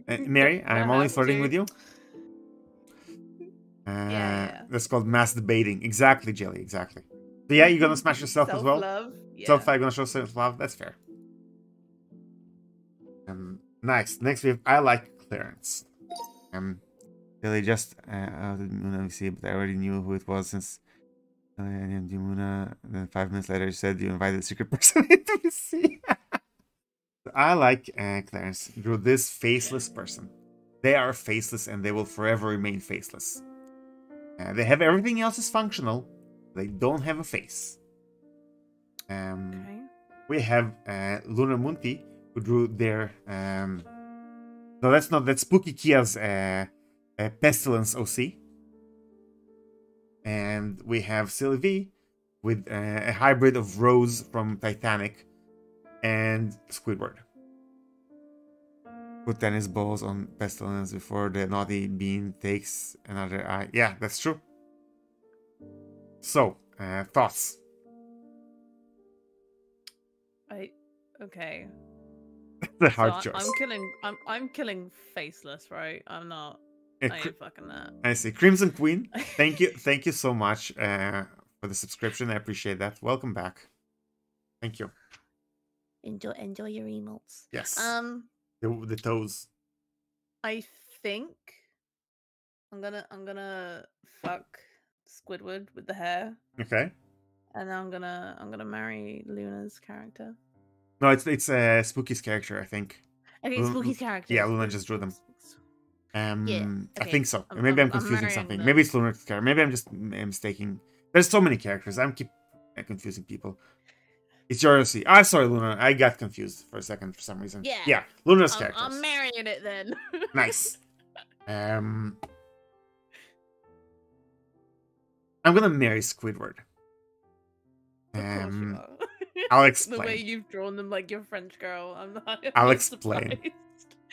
Uh, <laughs> Mary, I'm only flirting to. with you. Uh, yeah. That's called mass debating. Exactly, Jelly. Exactly. So yeah, you're gonna smash yourself as well. Yeah. Self five gonna show self love. That's fair. Um, nice. Next we have I like Clarence. Um, Jelly just uh, let me see, but I already knew who it was since. Uh, I named you Muna. Then five minutes later, you said you invited a secret <laughs> person into the sea. I like uh, Clarence. Drew this faceless person. They are faceless and they will forever remain faceless. Uh, they have everything else is functional. They don't have a face. Um, Okay. we have uh, Luna Munti, who drew their. Um, no, that's not. That's Spooky Kia's uh, uh, Pestilence OC. And we have Sylvie with uh, a hybrid of Rose from Titanic and Squidward. Put tennis balls on Pestilence before the naughty bean takes another eye. Yeah, that's true. So, uh, thoughts? I okay. <laughs> the So hard I, choice. I'm killing. I'm I'm killing faceless, right? I'm not. I ain't fucking that. I see. Crimson Queen, thank you, <laughs> thank you so much uh, for the subscription. I appreciate that. Welcome back. Thank you. Enjoy enjoy your emotes. Yes. Um, the, the toes. I think I'm gonna I'm gonna fuck Squidward with the hair, Okay. and then I'm gonna I'm gonna marry Luna's character. No, it's it's uh, Spooky's character, I think. Okay, Spooky's character. yeah, Luna just drew them. Um, I okay. think so. I'm- Maybe I'm, I'm- I'm confusing something. Maybe it's Luna's character. Maybe I'm just mistaking. There's so many characters. I'm keep confusing people. It's your OC. Ah, sorry, Luna. I got confused for a second for some reason. Yeah. Yeah, Luna's character. I'm marrying it then. <laughs> Nice. Um, I'm gonna marry Squidward. Of course you Um. <laughs> I'll explain. the way you've drawn them like you're French girl. I'm not. <laughs> I'll explain.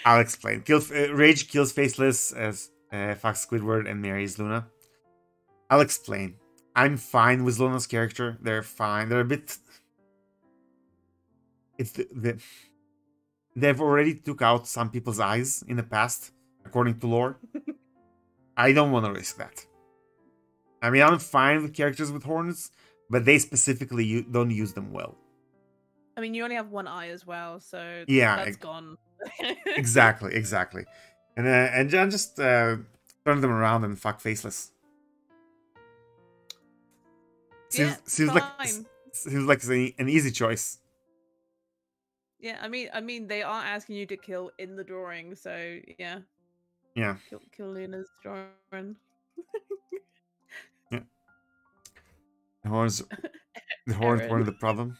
I'll explain. Kills, uh, Rage kills Faceless as uh, Fox Squidward and marries Luna. I'll explain. I'm fine with Luna's character. They're fine. They're a bit. It's the, the they've already took out some people's eyes in the past, according to lore. <laughs> I don't want to risk that. I mean, I'm fine with characters with horns, but they specifically don't use them well. I mean, you only have one eye as well, so Yeah, that's ex- gone. <laughs> exactly, exactly. And uh, and John just uh, turn them around and fuck faceless. Seems Yeah, seems like seems like an easy choice. Yeah, I mean, I mean, they are asking you to kill in the drawing, so yeah, Yeah, kill, kill Luna's drawing. the horns, the <laughs> horns weren't the problem.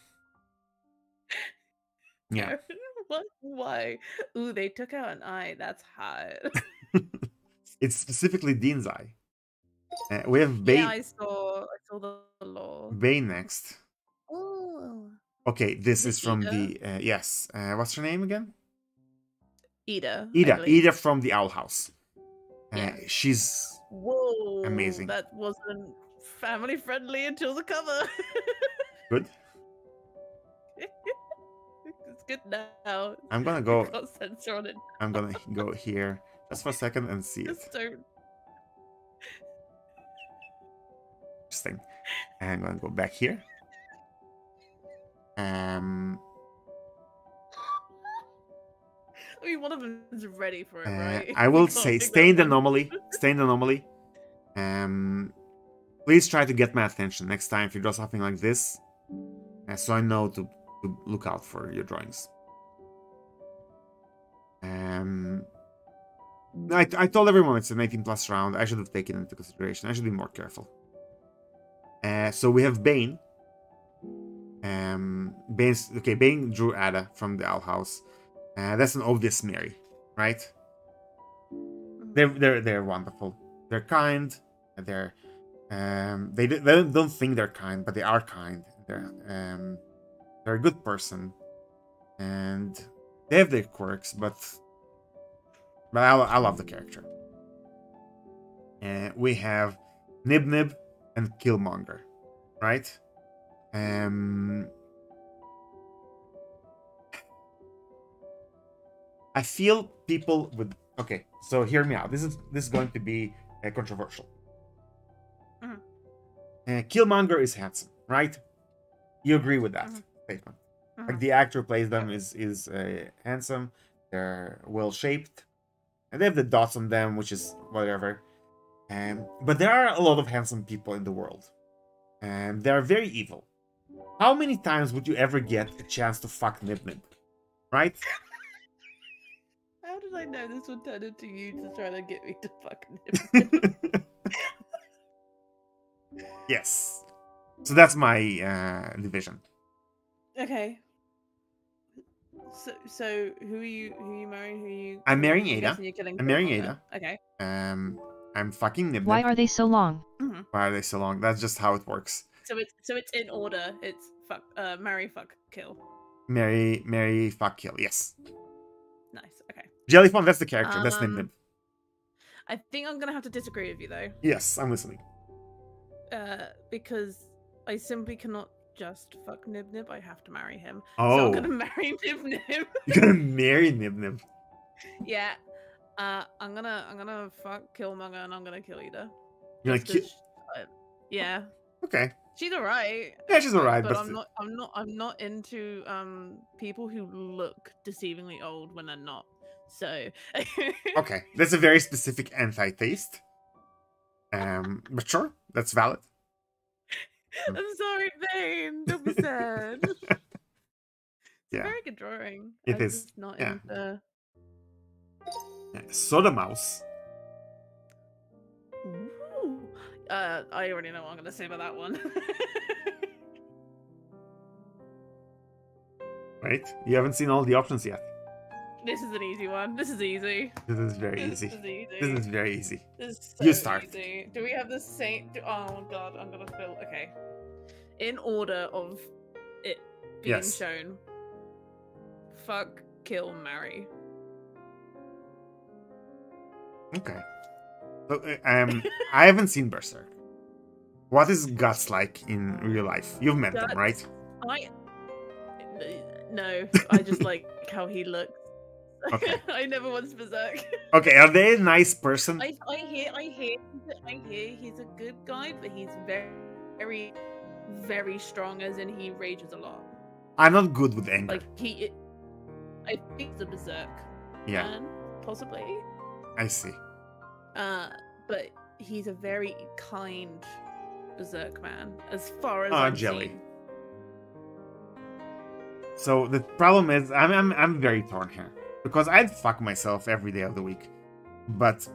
Yeah, <laughs> what? Why? Ooh, they took out an eye. That's hot. <laughs> <laughs> it's specifically Dean's eye. Uh, we have Bane. yeah, I saw. I saw the law. Bane next. Oh, Okay, this Is from Ida? the uh, yes. Uh, what's her name again? Ida. Ida. Ida from the Owl House. Uh, Yeah. She's Whoa, Amazing. That wasn't family friendly until the cover. good. Good now. I'm gonna <laughs> go. It. <laughs> I'm gonna go here just for a second and see it. Just don't. Interesting. And I'm gonna go back here. Um, I mean, one of them is ready for it, uh, right? I <laughs> will say, stay in the anomaly. Stay in the anomaly. Um, please try to get my attention next time if you draw something like this, uh, so I know to, to look out for your drawings. Um, I, I told everyone it's an 18 plus round. I should have taken into consideration. I should be more careful. Uh, so we have Bane. Um, Bane's okay. Bane drew Ada from the Owl House. Uh, that's an obvious Mary, right? They're they're they're wonderful. They're kind. They're um they they don't think they're kind, but they are kind. They're um they're a good person. and they have their quirks, but but I, I love the character. And we have Nib Nib and Killmonger, right? Um, I feel people would. Okay, so hear me out. This is this is going to be uh, controversial. Mhm. Uh, Killmonger is handsome, right? You agree with that Like the actor who plays them is is uh, handsome. They're well shaped, and they have the dots on them, which is whatever. Um, but there are a lot of handsome people in the world, and they are very evil. How many times would you ever get a chance to fuck Nib Nib? Right? How did I know this would turn into you to try to get me to fucking <laughs> yes. So that's my uh, division. Okay. So, so who are you? Who are you marrying? Who are you? I'm marrying I'm Ada. You're killing I'm marrying Killmonger. Ada. Okay. Um, I'm fucking Nib Why are they so long? Mhm. Why are they so long? That's just how it works. So it's so it's in order. It's fuck, uh, marry, fuck, kill. Marry, marry, fuck, kill. Yes. Nice. Okay. Jellyphone, that's the character. that's Nib Um, I think I'm gonna have to disagree with you though, Yes, I'm listening. uh, because I simply cannot just fuck Nib Nib. I have to marry him. Oh. So Oh, I'm gonna <laughs> marry Nib Nib. you're gonna marry Nib Nib. yeah. Uh, I'm gonna I'm gonna fuck Killmonger and I'm gonna kill Ida. You're Just gonna sh- uh, yeah, Okay. she's alright. Yeah, she's alright, but but I'm not. I'm not. I'm not into um people who look deceivingly old when they're not. So. <laughs> okay. That's a very specific anti-taste. Um, but sure, that's valid. <laughs> I'm sorry, Vane. Don't be sad. <laughs> it's Yeah. a very good drawing. It I'm is, Not yeah. into. Yeah, Soda Mouse. Ooh. Uh, I already know what I'm gonna say about that one. <laughs> Right? You haven't seen all the options yet. This is an easy one. This is easy. This is very This easy. is easy. This is very easy. This is You start. easy. Do we have the same? Do, oh god, I'm gonna feel okay. In order of it being Yes. shown. Fuck, kill, marry. Okay. So, uh, um, I haven't seen Berserk. What is Guts like in real life? You've met Guts? them, right? I no, I just like how he looks. Okay. <laughs> I never was berserk. <laughs> Okay, are they a nice person? I, I hear I hear I hear he's a good guy, but he's very very very strong. As in, he rages a lot. I'm not good with anger. Like he, I think he's a berserk yeah, man, possibly. I see. Uh, but he's a very kind berserk man, as far as Aw, I'm jelly. seen. So the problem is, I'm I'm, I'm very torn here because I'd fuck myself every day of the week, but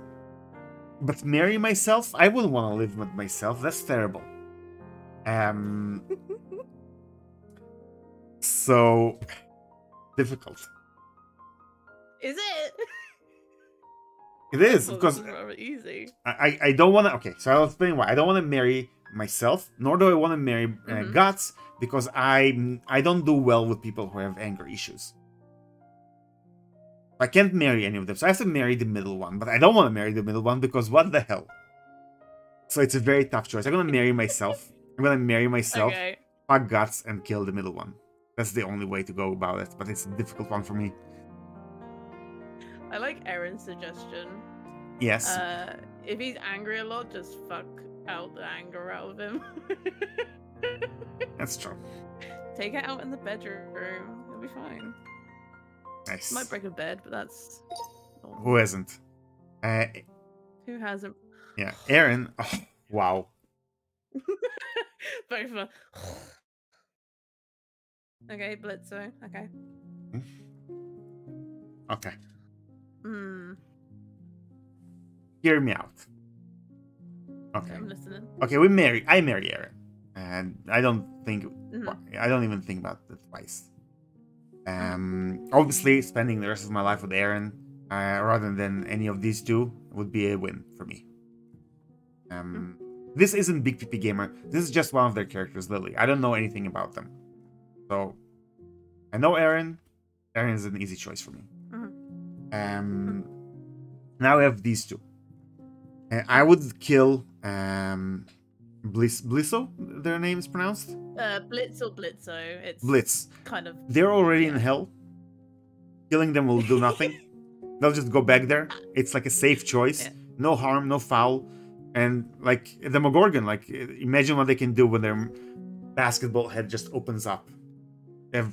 but marry myself, I wouldn't want to live with myself. That's terrible. Um. <laughs> so difficult. Is it? It is because easy. I, I don't want to. Okay, so I'll explain why. I don't want to marry myself, nor do I want to marry uh, Mhm. Guts because I I don't do well with people who have anger issues. I can't marry any of them, so I have to marry the middle one. But I don't want to marry the middle one because what the hell? So it's a very tough choice. I'm gonna marry myself. I'm gonna marry myself, Okay. fuck Guts, and kill the middle one. That's the only way to go about it. But it's a difficult one for me. I like Aaron's suggestion. Yes. Uh, if he's angry a lot, just fuck out the anger out of him. <laughs> That's true. Take it out in the bedroom. It'll be fine. Nice. Might break a bed, but that's normal. Who hasn't? Uh, who hasn't. yeah, Aaron. <laughs> Oh, wow. <laughs> Both of them. Okay, Blitzo. Okay. Okay. Hmm. Hear me out. Okay. I'm listening. Okay, we marry. I marry Aaron, and I don't think. Mhm. I don't even think about it twice. Um, obviously, spending the rest of my life with Aaron, uh, rather than any of these two, would be a win for me. Um, this isn't Big PP Gamer. This is just one of their characters, Lily. I don't know anything about them, so I know Aaron. Aaron is an easy choice for me. Mhm. Um, now we have these two. Uh, I would kill um, Bliss Blisso. Their name is pronounced Uh, Blitz or Blitzo. It's Blitz. kind of. They're already in hell. Killing them will do <laughs> nothing. They'll just go back there. It's like a safe choice. Yeah. No harm, no foul. And like the Demogorgon, like imagine what they can do when their basketball head just opens up. They have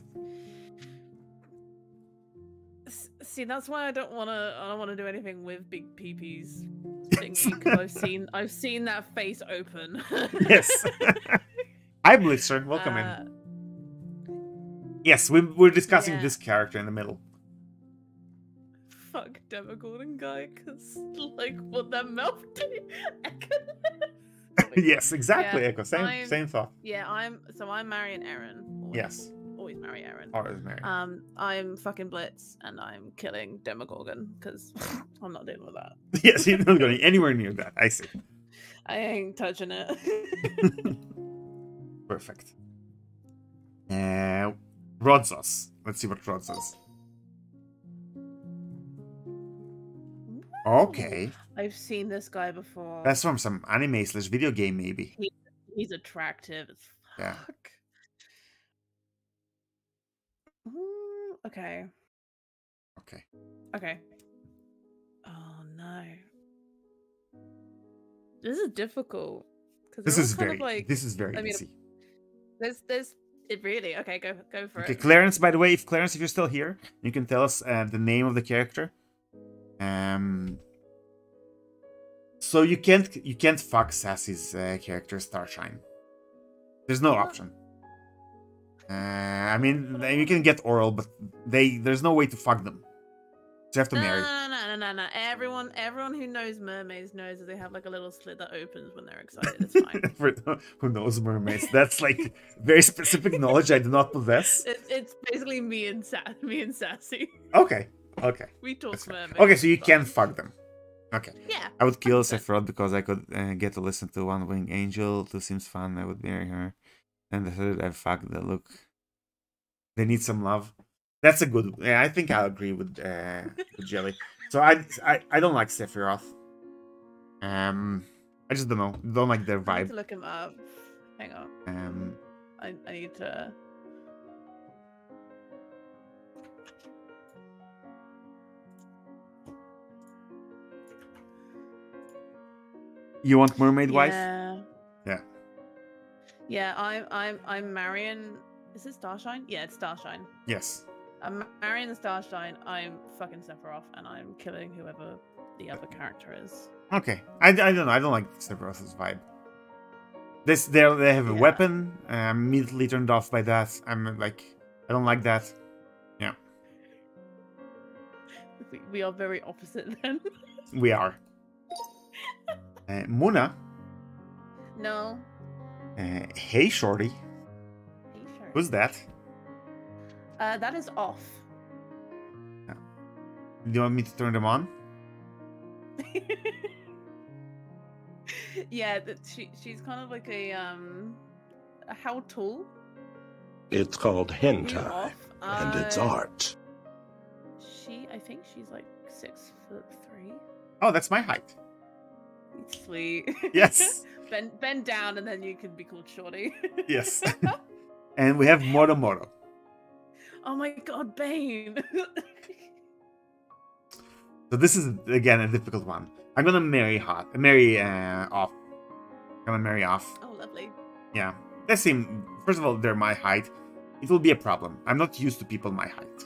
See, that's why I don't want to. I don't want to do anything with big peepees thingy because I've seen I've seen that face open. <laughs> yes. I'm Blitzer, welcome in. Uh, Yes, we, we're discussing yeah. this character in the middle. Fuck Demogorgon guy, because like what that mouth did. <laughs> <laughs> yes, exactly, Yeah, Echo. Same I'm- same thought. Yeah, I'm. So I'm Marion Aaron. Yes. Always marry Aaron. Is Mary. Um, I'm fucking Blitz, and I'm killing Demogorgon because <laughs> I'm not dealing with that. <laughs> yes, you're not going anywhere near that. I see. I ain't touching it. <laughs> Perfect. Uh, Rodzos. Let's see what Rodzos. Okay, I've seen this guy before. that's from some anime slash video game, maybe. He's attractive as fuck. Ooh, okay. Okay. Okay. Oh no. This is difficult. Because This is very. like this is very I mean, easy. there's there's it really okay go go for Okay, it. Clarence. By the way, if Clarence, if you're still here, you can tell us uh, the name of the character. Um. So you can't you can't fuck Sassy's uh, character Starshine. There's no option. Uh, I mean, you can get oral, but they there's no way to fuck them. So you have to No, marry. no, no, no, no, no. Everyone, everyone who knows mermaids knows that they have like a little slit that opens when they're excited. It's fine. <laughs> For who knows mermaids? That's like very specific knowledge I do not possess. <laughs> it, it's basically me and Sa- me and Sassy. Okay, okay, We talk mermaids. Okay, so you can fuck them. Okay. Yeah. I would kill 100%. Sephiroth because I could uh, get to listen to One-Winged Angel. Two seems fun. I would marry her. And the third, I fuck the look. They need some love. That's a good. Yeah, I think I agree with uh, with Jelly. So I, I I don't like Sephiroth. Um, I just don't know. Don't like their I need vibe. to look him up. Hang on. Um, I, I need to. you want mermaid wife? Yeah. Yeah. Yeah, I'm I'm I'm marrying. Is it Starshine? Yeah, it's Starshine. Yes. I'm the Starshine. I'm fucking Sephiroth, and I'm killing whoever the other character is. Okay. I, I don't know. I don't like Sephiroth's vibe. This they they have a Yeah. weapon. I'm immediately turned off by that. I'm like, I don't like that. We, we are very opposite <laughs> then. We are. <laughs> Uh, Muna. no. Uh, hey, Shorty. Hey, sure. Who's that? Uh, that is off. Do you want me to turn them on? <laughs> yeah, that she she's kind of like a um. a How tall? It's called You hentai, off? and it's Uh, art. She, I think she's like six foot three. Oh, that's my height. <laughs> Sweet. Yes. <laughs> bend bend down, and then you can be called Shorty. <laughs> Yes. <laughs> and we have Moro Moro. oh my God, Bane. So this is again a difficult one. I'm gonna marry hot, marry uh, off. I'm gonna marry off. oh, lovely. Yeah, they seem. First of all, they're my height. It will be a problem. I'm not used to people my height.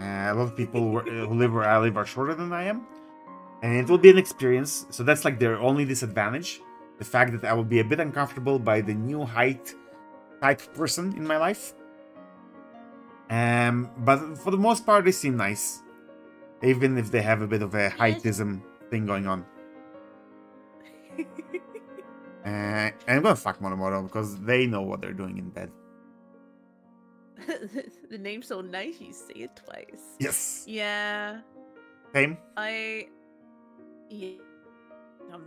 Uh, a lot of people who, who live where I live are shorter than I am, and it will be an experience. So that's like their only disadvantage: the fact that I will be a bit uncomfortable by the new height type person in my life. Um, but for the most part, they seem nice, even if they have a bit of a heightism thing going on. <laughs> Uh, I'm gonna fuck Monomoto because they know what they're doing in bed. <laughs> the name's so nice, you say it twice. Yes. Yeah, Same. I. Yeah. Um,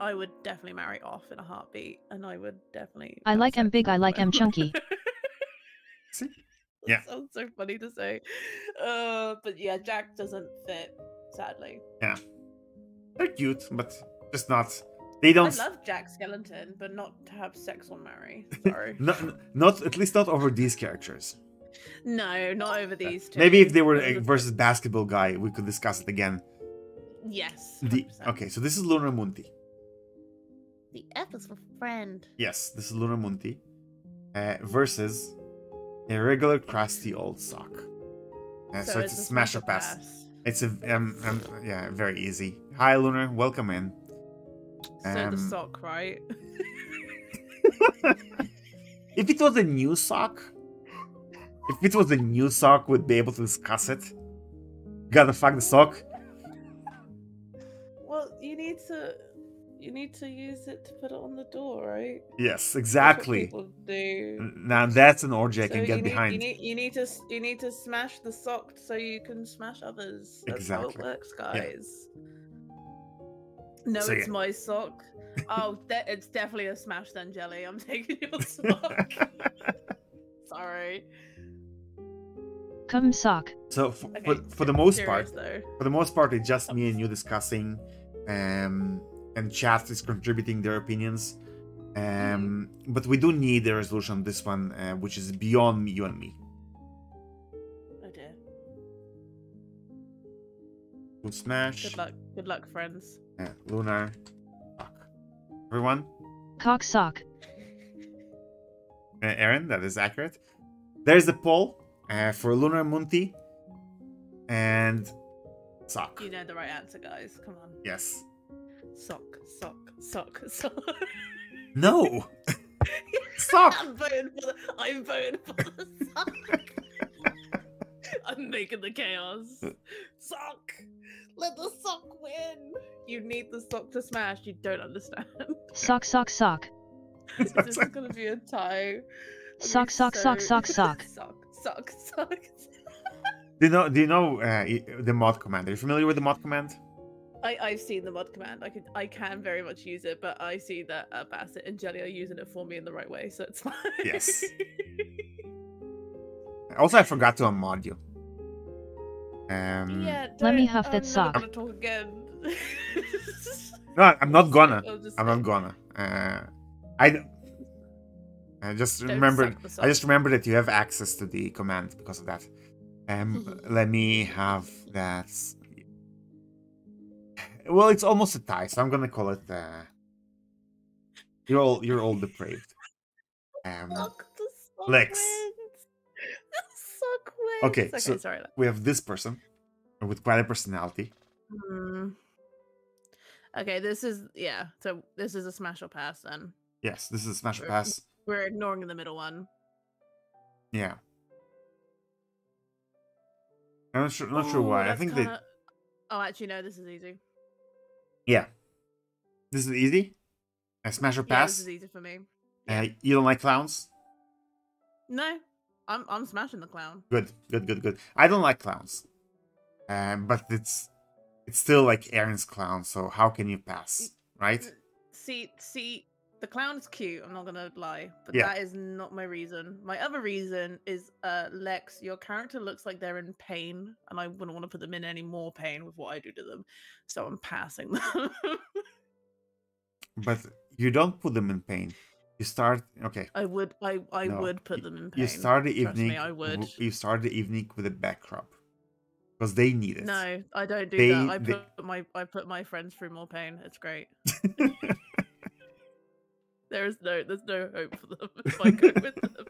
I would definitely marry off in a heartbeat, and I would definitely. I like have em big, I like with him. chunky. <laughs> See? Yeah. sounds so funny to say. Uh, but yeah, Jack doesn't fit, sadly. Yeah. They're cute, but just not. They don't. I love Jack Skellington, but not to have sex on Mary. Sorry. <laughs> Not, not at least not over these characters. no, not over these two. Maybe if they were a versus basketball guy, we could discuss it again. Yes. The okay, so this is Luna Munti. The F is for friend. Yes, this is Luna Munti uh, versus a regular crusty old sock. Uh, so, it's a smash or pass. It's a um, um yeah, very easy. Hi Lunar, welcome in. So the Um, sock, right? <laughs> If it was a new sock, if it was a new sock, we'd be able to discuss it. Gotta fuck the sock. well, you need to, you need to use it to put it on the door, right? Yes, exactly. people do. Now that's an orgy I So can you get need, behind. You need, you need to, you need to smash the sock so you can smash others. That's Exactly. how it works, guys. No, So, it's yeah. my sock. <laughs> Oh, de- it's definitely a smash then, Jelly. I'm <laughs> taking your <laughs> sock. Sorry. Come sock. so f- Okay, for, for the most serious part, though. for the most part, it's just me and you discussing, um, and chat is contributing their opinions. Um, but we do need a resolution on this one, uh, which is beyond me, you and me. Oh dear. We'll smash. Good luck. Good luck, friends. Uh, Lunar. Fuck. Everyone? Cock sock. Uh, Aaron, that is accurate. There's the poll uh, for Lunar Munti and Sock. You know the right answer, guys. Come on. Yes. Sock, sock, sock, <laughs> sock. No! <laughs> Sock! I'm voting for the. I'm voting for the sock. I'm making the chaos. Sock. Let the sock win. You need the sock to smash. You don't understand. Sock sock sock. this is gonna be a tie. I'm Sock, sock, sock, sock, sock. <laughs> sock, sock, sock. Do you know, do you know uh, the mod command? Are you familiar with the mod command? I, I've seen the mod command. I could, I can very much use it, but I see that uh, Bassett and Jelly are using it for me in the right way, so it's <laughs> fine. Yes. Also, I forgot to unmod you. Um, yeah. Let me don't- huff that I'm sock. Not gonna talk again. No, I'm not <laughs> gonna. I'll just I'm not gonna. Uh, I. I just don't remembered. I just remember that you have access to the command because of that. Um, let me have that. Well, it's almost a tie, so I'm gonna call it. Uh, you're all you're all depraved. Um, Suck the sock Lex. wins. The sock wins. Okay, Okay, so- sorry. We have this person with quite a personality. Hmm. Okay, this is yeah. So this is a smash or pass. Then Yes, this is a smash or pass. we're ignoring the middle one. Yeah. I'm not sure. Not sure why. I think kinda... that Oh, actually, no. This is easy. Yeah. This is easy. I smash or Yeah, this is easy for me. uh, you don't like clowns? No, I'm I'm smashing the clown. Good, good, good, good. I don't like clowns. Um, but it's it's still like Aaron's clown. So how can you pass, right? See, see, the clown's cute. I'm not gonna lie, but Yeah. that is not my reason. My other reason is, uh, Lex, your character looks like they're in pain, and I wouldn't want to put them in any more pain with what I do to them, so I'm passing <laughs> them. But you don't put them in pain. You start okay. I would, I, I No, would put them in pain. You start the evening. me, I would. You start the evening with a back rub because they need it. No, I don't do They- that. I they- put my I put my friends through more pain. It's great. <laughs> there is no there's no hope for them <laughs> if I go with <laughs> them.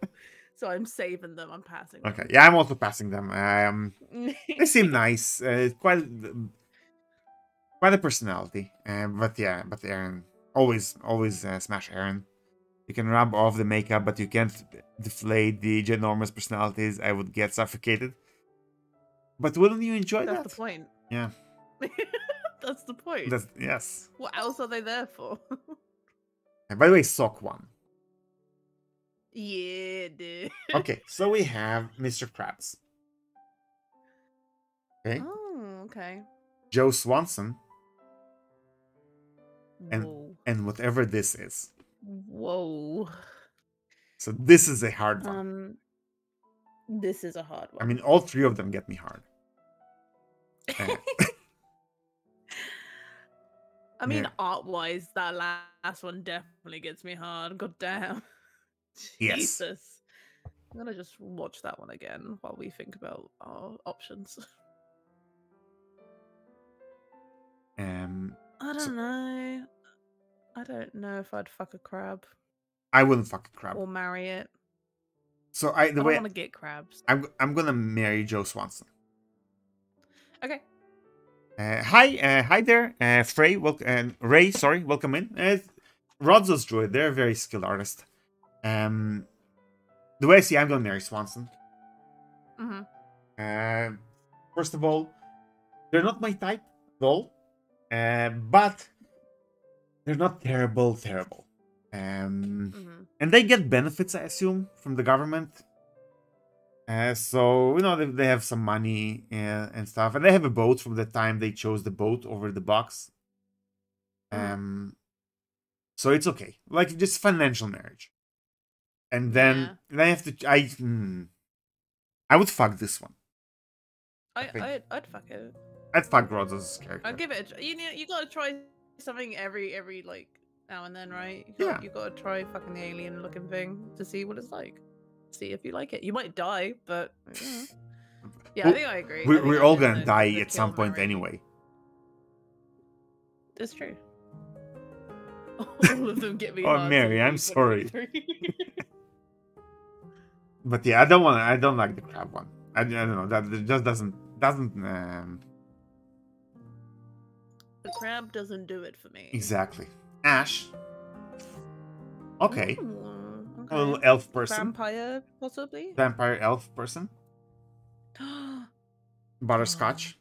So I'm saving them. I'm passing. them. Okay, yeah, I'm also passing them. Um, they seem <laughs> nice. Uh, quite, quite a personality. Uh, but yeah, but Aaron always, always uh, smash Aaron. You can rub off the makeup, but you can't deflate the ginormous personalities. I would get suffocated. But wouldn't you enjoy That's that? the point. Yeah. That's the point. That's, yes. What else are they there for? And by the way, sock one. yeah, dude. Okay, <laughs> so we have Mr. Krabs. Okay, Oh, okay. Joe Swanson, And- Whoa. and whatever this is. Whoa. So this is a hard one. Um. This is a hard one. I mean, all three of them get me hard. <laughs> Eh, I mean, Yeah. art wise, that last one definitely gets me hard. God damn. <laughs> Yes. Jesus. I'm gonna just watch that one again while we think about our options. um, I don't know. I don't know if I'd fuck a crab I wouldn't fuck a crab. or marry it. So I I the don't way want to get crabs. I'm I'm gonna marry Joe Swanson. Okay. Uh, hi, uh, hi there, uh, Frey. Welcome, uh, Ray. Sorry, welcome in. Uh, Rodzo's Druid. They're a very skilled artist. Um, the way I see, I'm gonna marry Swanson. hmm Uh, first of all, they're not my type at all, uh, but they're not terrible, terrible. Um, hmm and they get benefits, I assume, from the government. Uh, so you know they, they have some money uh, and stuff, and they have a boat from the time they chose the boat over the box. Mhm. Um, so it's okay, like just financial marriage. And then then I have to I hmm, I would fuck this one. I, Okay. I'd, I'd fuck it. I'd fuck Rodzo's character. I'd give it. A, you know, you gotta try something every every like now and then, right? You Yeah. gotta, you gotta try fucking the alien looking thing to see what it's like. See if you like it. You might die, but know. yeah, <laughs> Well, I think I agree. We're, think we're all gonna die at some point marry. anyway. It's true. <laughs> All of them get me. Oh, Mary, I'm <laughs> sorry. But yeah, I don't want. I don't like the crab one. I, I don't know. That that just doesn't doesn't um, the crab doesn't do it for me. exactly. Ash. Okay, A little elf person, Vampire, possibly. vampire elf person, <gasps> butterscotch.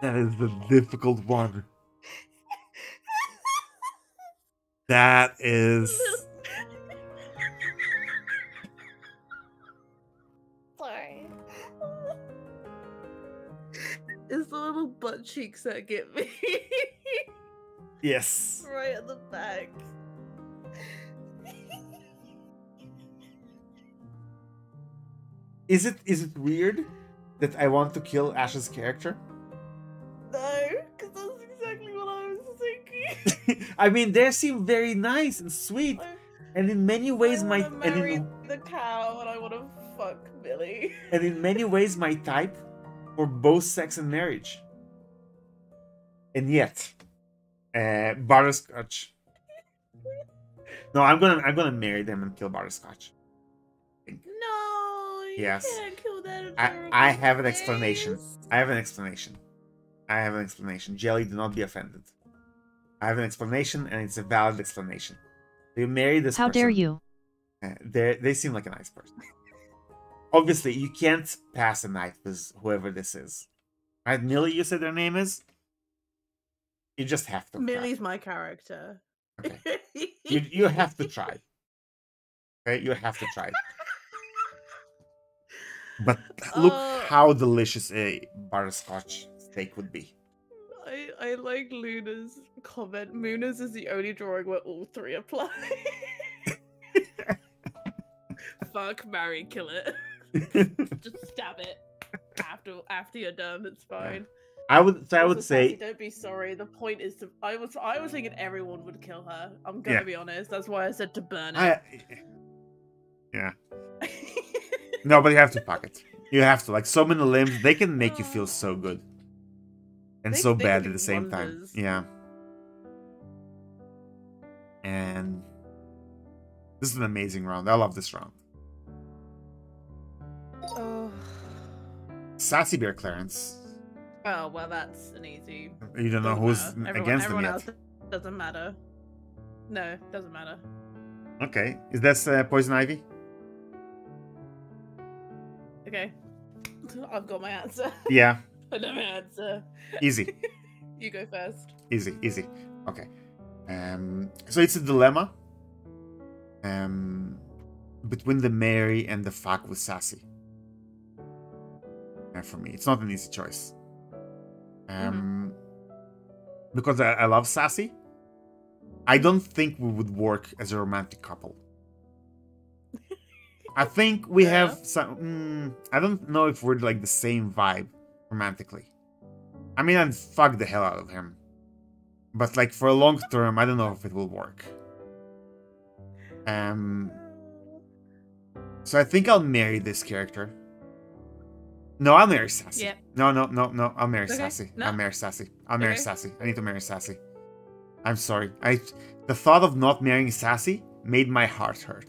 That is the difficult one. <laughs> That is. Little butt cheeks that get me. Yes. <laughs> right at the back. Is it is it weird that I want to kill Ash's character? No, because that's exactly what I was thinking. <laughs> I mean, they seem very nice and sweet, and in many ways, my marry in, the cow and I want to fuck Billy. and in many ways, my type for both sex and marriage. And yet, uh, butterscotch. No, I'm gonna I'm gonna marry them and kill butterscotch. No, you Yes. can't kill that. I I have an explanation. I have an explanation. I have an explanation. Jelly, do not be offended. I have an explanation, and it's a valid explanation. You marry this. How dare you? uh, They they seem like a nice person. <laughs> Obviously, you can't pass a night with whoever this is. Right, Millie, you said their name is. You just have to. try. Millie's my character. Okay. <laughs> You you have to try. Okay, you have to try. But <laughs> look Uh, how delicious a butterscotch steak would be. I, I like Luna's comment. Muna's is the only drawing where all three apply. <laughs> Fuck, marry, kill it. Just stab it after after you're done. It's fine. I would so I would say don't be sorry. The point is to. I was I was thinking everyone would kill her. I'm gonna Yeah. be honest. That's why I said to burn it. I yeah. <laughs> No, but you have to fuck it. You have to. Like so many limbs, they can make you feel so oh. good. And They- so they bad at the same time. Yeah. And this is an amazing round. I love this round. oh. Sassy Bear Clarence. Oh well, that's an easy. You don't know who's matter. Against everyone them else yet. doesn't matter. No, doesn't matter. Okay. Is that uh, Poison Ivy? Okay, <laughs> I've got my answer. Yeah. <laughs> I know my answer. Easy. <laughs> You go first. Easy, easy. Okay. Um, so it's a dilemma um, between the Mary and the fuck with Sassy. And for me, it's not an easy choice. Um, Because I, I love Sassy. I don't think we would work as a romantic couple. I think we Yeah. have some. Mm, I don't know if we're like the same vibe romantically. I mean, I'd fuck the hell out of him, but like for a long term, I don't know if it will work. Um, so I think I'll marry this character. No, I'll marry Sassy. Yep. No, no, no, no. I'll marry Okay, Sassy. no. I'll marry Sassy. I'll marry Okay. Sassy. I need to marry Sassy. I'm sorry. I the thought of not marrying Sassy made my heart hurt.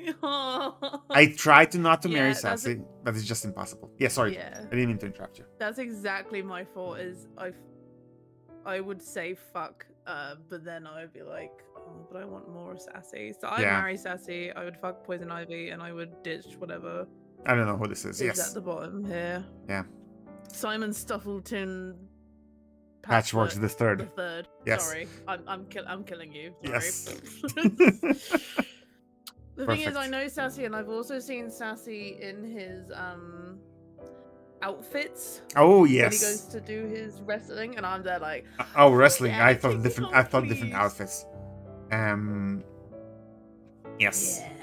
<laughs> I tried to not to marry Yeah, a- Sassy, but it's just impossible. Yeah, sorry. yeah, I didn't mean to interrupt you. that's exactly my fault. Is I, I would say fuck, uh, but then I would be like, oh, but I want more sassy. So I'd Yeah. marry sassy. I would fuck poison ivy, and I would ditch whatever I don't know who this is. is Yes. at the bottom here. Yeah. Simon Stuffleton. Patchworks Patchwork the third. The third. Yes. Sorry, I'm I'm, kill- I'm killing you. Sorry. Yes. <laughs> the thing is, I know Sassy, and I've also seen Sassy in his um outfits oh when he goes to do his wrestling, and I'm there like, Oh, wrestling. Yeah, I thought different. I thought different outfits. Um. Yes. yeah.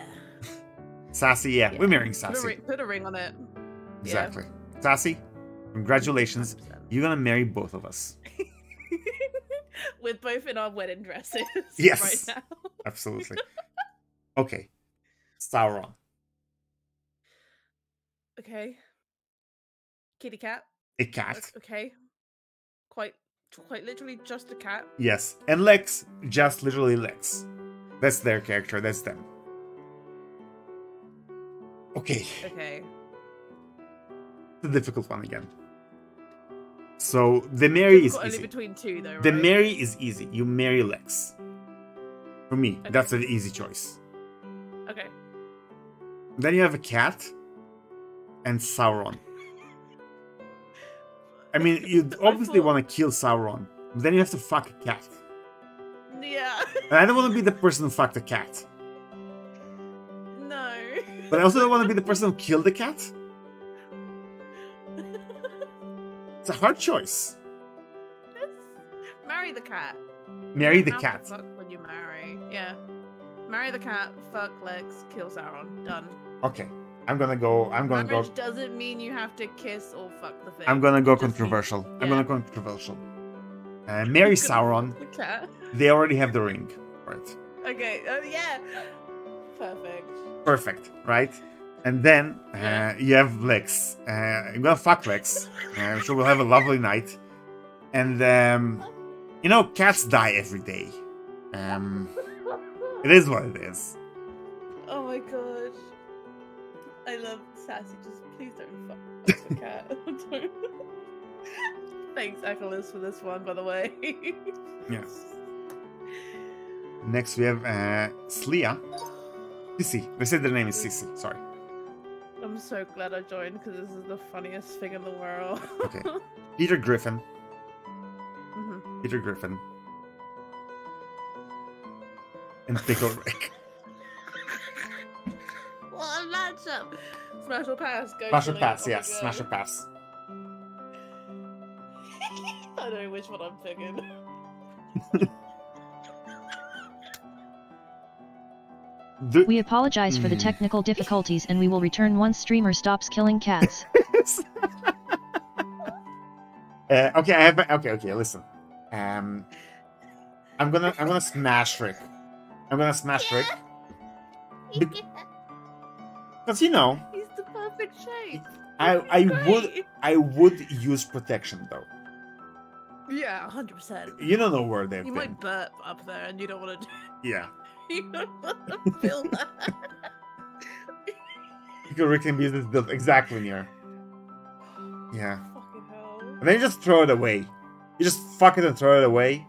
Sassy. Yeah, Yeah. we're marrying Put a, Sassy. ring, put a ring on it. Exactly. Sassy. Congratulations. 100%. You're gonna marry both of us. <laughs> With both in our wedding dresses. <laughs> Yes. Right now. <laughs> Absolutely. okay. Sauron. Okay. Kitty cat. A cat. Okay. Quite, quite literally just a cat. Yes. And Lex. Just literally Lex. That's their character. That's them. Okay. Okay. The difficult one again. So the Mary is only easy. between two though, right? The marry is easy. You marry Lex. For me, Okay. that's an easy choice. Okay. Then you have a cat and Sauron. I mean, <laughs> you obviously want to kill Sauron, but then you have to fuck a cat. Yeah. And I don't want to be the person who fucked a cat. But I also don't want to be the person who killed the cat. <laughs> It's a hard choice. marry the cat. Marry the cat. Fuck when you marry. Yeah. Marry the cat. Fuck Lex. Kill Sauron. Done. Okay, I'm gonna go. I'm gonna Marriage go. doesn't mean you have to kiss or fuck the thing. I'm gonna go It just means- controversial. I'm gonna go controversial. Uh, marry <laughs> Sauron. The cat. They already have the ring, right? Okay. Oh yeah. Perfect. Perfect, right? And then uh, you have Lex. Uh, I'm gonna fuck Lex. Uh, I'm sure we'll have a lovely night. And um, you know, cats die every day. Um, it is what it is. Oh my god. I love Sassy. Just please don't fuck, the <laughs> cat. <laughs> Thanks, Echolis, for this one, by the way. Yes. <laughs> Next we have uh, Slia. Sissy. They said their name is Sissy. Sorry. I'm so glad I joined because this is the funniest thing in the world. Okay. Peter Griffin. Mhm. Peter Griffin. And Pickle Rick. What a matchup! Smash or pass? Go Smash or pass, Oh yes. Smash or pass. <laughs> I don't know which one I'm picking. <laughs> Do- We apologize for the technical difficulties and we will return once streamer stops killing cats. <laughs> uh, okay, I have. Okay, okay. Listen. Um, I'm gonna. I'm gonna smash Rick. I'm gonna smash Rick <laughs> because you know He's the perfect shape. I. I would. I would use protection though. Yeah, hundred percent. You don't know where they've You been. might burp up there, and you don't want to. Yeah. You don't want to feel that. Pickle Rick can be used built exactly near. Yeah. Hell. And then you just throw it away. You just fuck it and throw it away.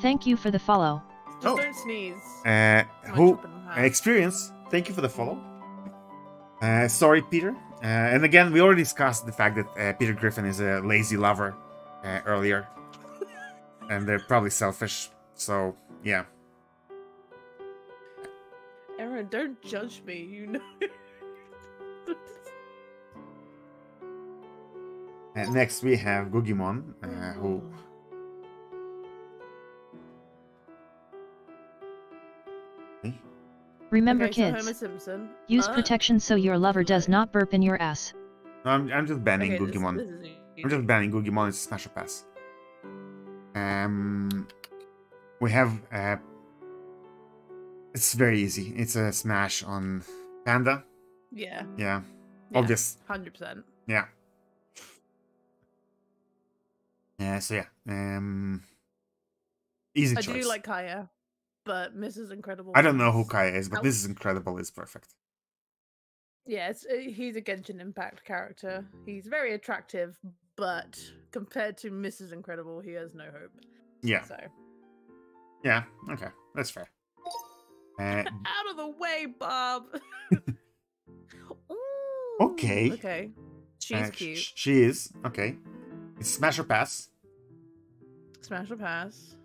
Thank you for the follow. Just Oh. don't sneeze. Uh, who? chop Uh, experience. Thank you for the follow. Uh, sorry, Peter. Uh, and again, we already discussed the fact that uh, Peter Griffin is a lazy lover uh, earlier, <laughs> and they're probably selfish. So yeah. Aaron, don't judge me. You know. Uh, next, we have Gugimon, uh, who Remember, okay, kids, Homer Simpson. use Uh, protection so your lover does not burp in your ass. No, I'm, I'm just banning okay, this- this I'm just banning Googimon. It's a smash or pass. Um, we have. Uh, it's very easy. It's a smash on Panda. Yeah. Yeah, yeah, obvious. Hundred percent. Yeah. Yeah. So yeah. Um. Easy I choice. do like Kaeya, but Mrs. Incredible. I don't know who Kaeya is, but is incredible. It's perfect. Yeah, it's, uh, he's a Genshin Impact character. He's very attractive, but compared to Mrs. Incredible, he has no hope. Yeah. So Yeah. Okay. That's fair. Uh, <laughs> out of the way, Bob. <laughs> Ooh, Okay. Okay. She's uh, cute. sh- she is. Okay. It's smash or pass. Smash or pass.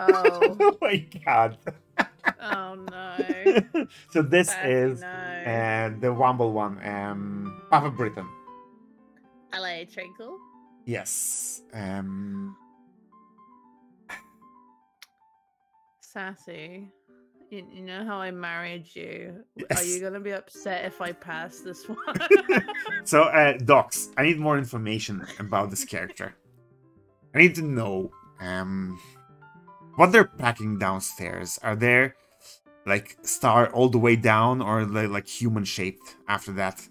Oh. <laughs> oh my god. oh no. so this Sassy, is no. uh, the Wumble one. Um, Papa Britain. LA Trinkle. Yes. Um, Sassy. You, you know how I married you? Are you gonna be upset if I pass this <laughs> one? <laughs> so, uh, Docs, I need more information about this character. I need to know um, what they're packing downstairs. Are they like star all the way down, or they like human shaped after that?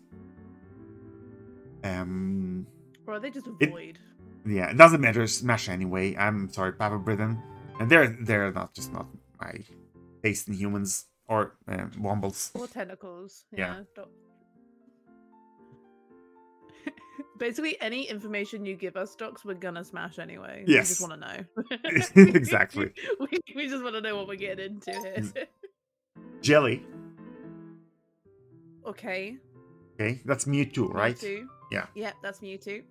Um, or are they just It- void? yeah, it doesn't matter. Smash anyway. I'm sorry, Papa Britain, and they're they're not just not my taste in humans or uh, wombles. Or tentacles. Yeah. Yeah. <laughs> Basically, any information you give us, docs, we're gonna smash anyway. Yes. We just want to know. <laughs> Exactly. <laughs> we, we just want to know what we're getting into here. Jelly. okay. Okay, that's Mewtwo, right? Mewtwo. Yeah. Yep, that's Mewtwo.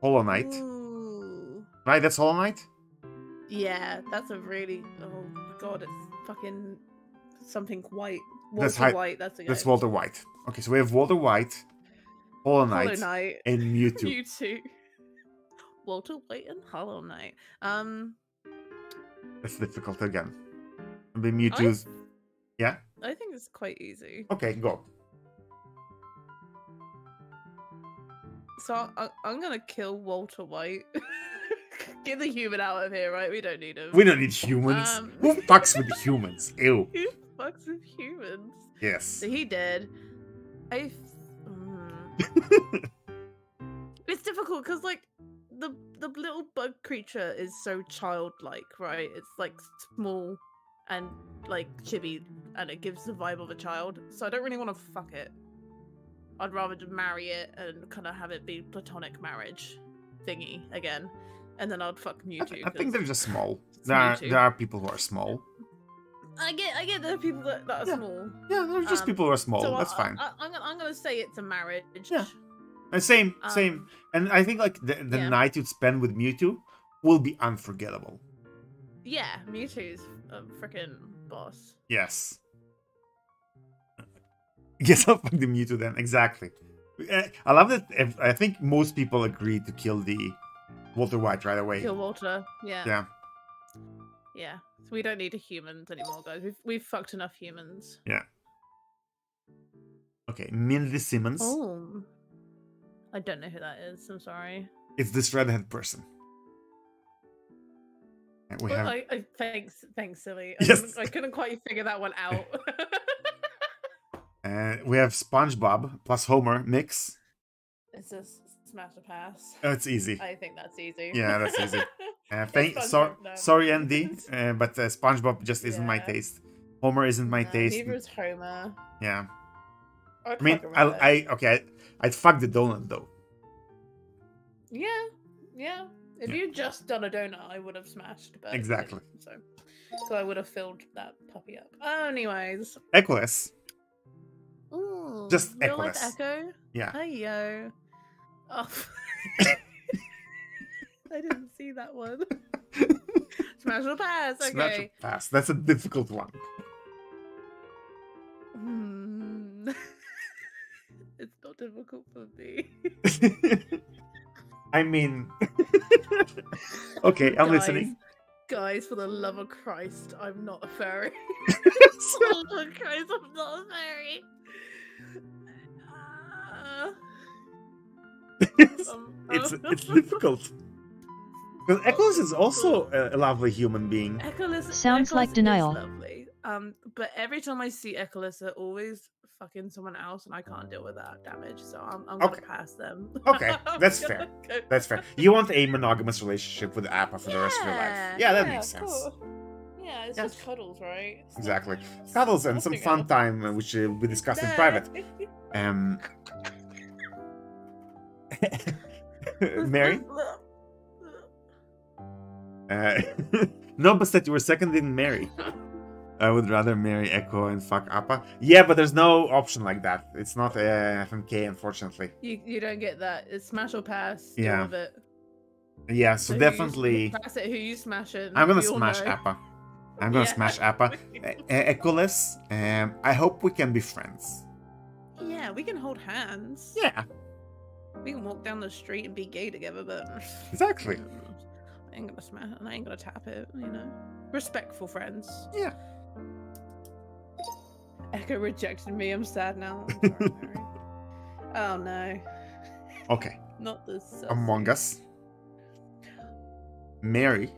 Hollow Knight. Ooh. Right, that's Hollow Knight? Yeah, that's a really. Oh god, it's fucking something white. Walter That's White. That's the guy. That's Walter White. Okay, so we have Walter White, Hollow Hollow Knight, Knight. and Mewtwo. <laughs> Mewtwo. Walter White and Hollow Knight. Um, That's difficult again. The Mewtwo's. Yeah? I think it's quite easy. Okay, go. So I, I'm gonna kill Walter White. <laughs> Get the human out of here, right? We don't need him. We don't need humans. Um. Who <laughs> fucks with humans? Ew. Who fucks with humans? Yes. So he did. I. mm. <laughs> it's difficult because like the the little bug creature is so childlike, right? It's like small and like chibi, and it gives the vibe of a child. So I don't really want to fuck it. I'd rather just marry it and kind of have it be platonic marriage thingy again, and then I'd fuck I, Mewtwo. th- I think they're just small. There are, there are people who are small. I get I get there are people that, that are Yeah. small. Yeah, they're just Um, people who are small. So That's I, fine. I, I'm gonna I'm gonna say it's a marriage. Yeah. Uh, same, same. Um, And I think like the, the yeah. night you'd spend with Mewtwo will be unforgettable. Yeah, Mewtwo's a freaking boss. Yes. <laughs> Yes, I'll fuck the Mewtwo then. Exactly. Uh, I love that. I think most people agree to kill the Walter White right away. Kill Walter. Yeah. Yeah. Yeah. So we don't need humans anymore, guys. We've we've fucked enough humans. Yeah. Okay, Mindy Simmons. Oh. I don't know who that is. I'm sorry. It's this redhead person. And we Well, have I, I, thanks, thanks, silly. I, Yes. couldn't, I couldn't quite figure that one out. <laughs> uh, we have SpongeBob plus Homer mix. it's just smash a pass. Oh, it's easy. I think that's easy. Yeah, that's easy. <laughs> Uh, thank, so, no. sorry, Andy, uh, but uh, SpongeBob just isn't my taste. Homer isn't my Nah, taste. Neither is Homer. Yeah, I'd I mean, I. I okay, I, I'd fuck the donut though. Yeah, yeah. If Yeah. you just done a donut, I would have smashed. But Exactly. So, so I would have filled that puppy up. Anyways, Equus. Ooh, Just Equus. Echo. Yeah. Hey yo. Oh. <laughs> I didn't see that one. <laughs> Smash or pass. Okay. Smash or pass. That's a difficult one. Hmm. <laughs> it's not difficult for me. I mean, okay, I'm Guys, listening. Guys, for the love of Christ, I'm not a fairy. for the love of Christ, I'm not a fairy. It's um, it's, uh, it's difficult. Because <laughs> Echoes is also a, a lovely human being. Echolys, Sounds like is denial. Lovely. Um, but every time I see Echolys, they're always fucking someone else, and I can't deal with that damage. So I'm, I'm Okay. gonna pass them. Okay, <laughs> that's fair. go- That's fair. You want a monogamous relationship with Appa for the rest of your life. Yeah, that makes sense. course. Yeah, it's Yeah. just cuddles, right? It's Exactly. Cuddles and some fun else. time, uh, which uh, we discussed in private. Um, <laughs> Mary? Uh, <laughs> no, but that you were second in Mary. <laughs> I would rather marry Echo and fuck Appa. Yeah, but there's no option like that. It's not uh, FMK, unfortunately. You you don't get that. It's smash or pass. Yeah. with it. Yeah, so who you s- definitely, pass it. Who you smashing? I'm gonna smash know. Appa. I'm gonna Yeah. smash Appa. Uh, Echoless, um, I hope we can be friends. Yeah, we can hold hands. Yeah, We can walk down the street and be gay together, but exactly. <laughs> I ain't gonna smash and I ain't gonna tap it, you know. Respectful friends. Yeah. <laughs> Echo rejected me, I'm sad now. I'm <laughs> sorry, oh no. Okay, Not this Among Us. Mary.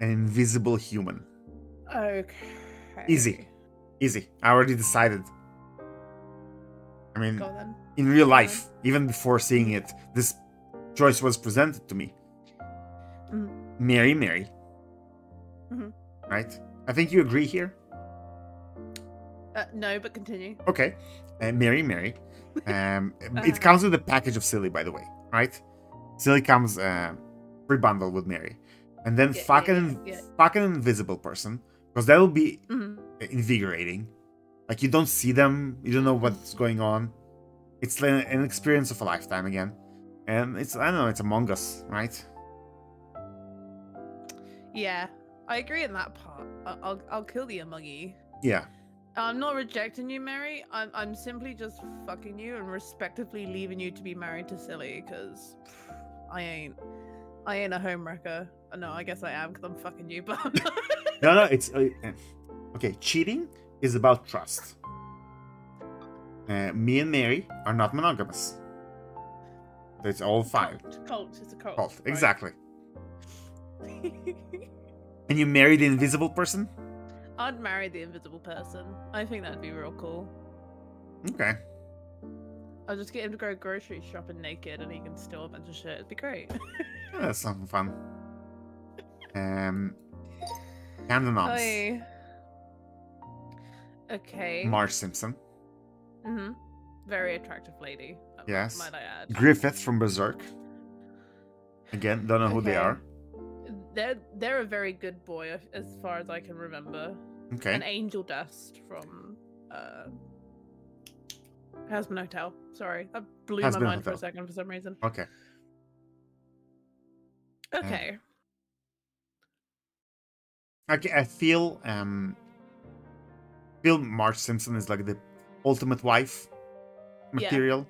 An invisible human. Okay. Easy. Easy. I already decided. I mean, in real life, even before seeing it, this choice was presented to me. Mhm. Mary, Mary. Mhm. Right? I think you agree here. Uh, no, but continue. Okay. Uh, Mary, Mary. <laughs> Um, Uh-huh. It comes with a package of Silly, by the way. Right? Silly comes uh, pre-bundled with Mary. And then Yeah, fucking, yeah, yeah, fucking invisible person. Because that'll be Mhm. invigorating. Like you don't see them, you don't know what's going on. It's like an experience of a lifetime again. And it's I don't know, it's Among Us, right? Yeah, I agree in that part. I'll I'll kill the Amungie. Yeah. I'm not rejecting you, Mary. I'm I'm simply just fucking you and respectively leaving you to be married to Silly, because I ain't I ain't a homewrecker. No, I guess I am because I'm fucking you, but <laughs> No, no, it's uh, okay. Cheating is about trust. Uh, me and Mary are not monogamous. It's all fine. Cult, cult. It's a cult. Cult, right. exactly. <laughs> And you marry the invisible person? I'd marry the invisible person. I think that'd be real cool. Okay. I'll just get him to go grocery shopping naked and he can steal a bunch of shit. It'd be great. Yeah, <laughs> that's something fun. <laughs> Um, Camden Noms. Oy. Okay. Marge Simpson. hmm Very attractive lady. uh, Yes. Might I add? Griffith from Berserk. Again, don't know who they are. They're they're a very good boy as- far as I can remember. Okay. And Angel Dust from uh Hazbin Hotel. Sorry, that blew my mind for a second for some reason. Okay. Okay. I, ca- I feel um feel Marge Simpson is like the ultimate wife material.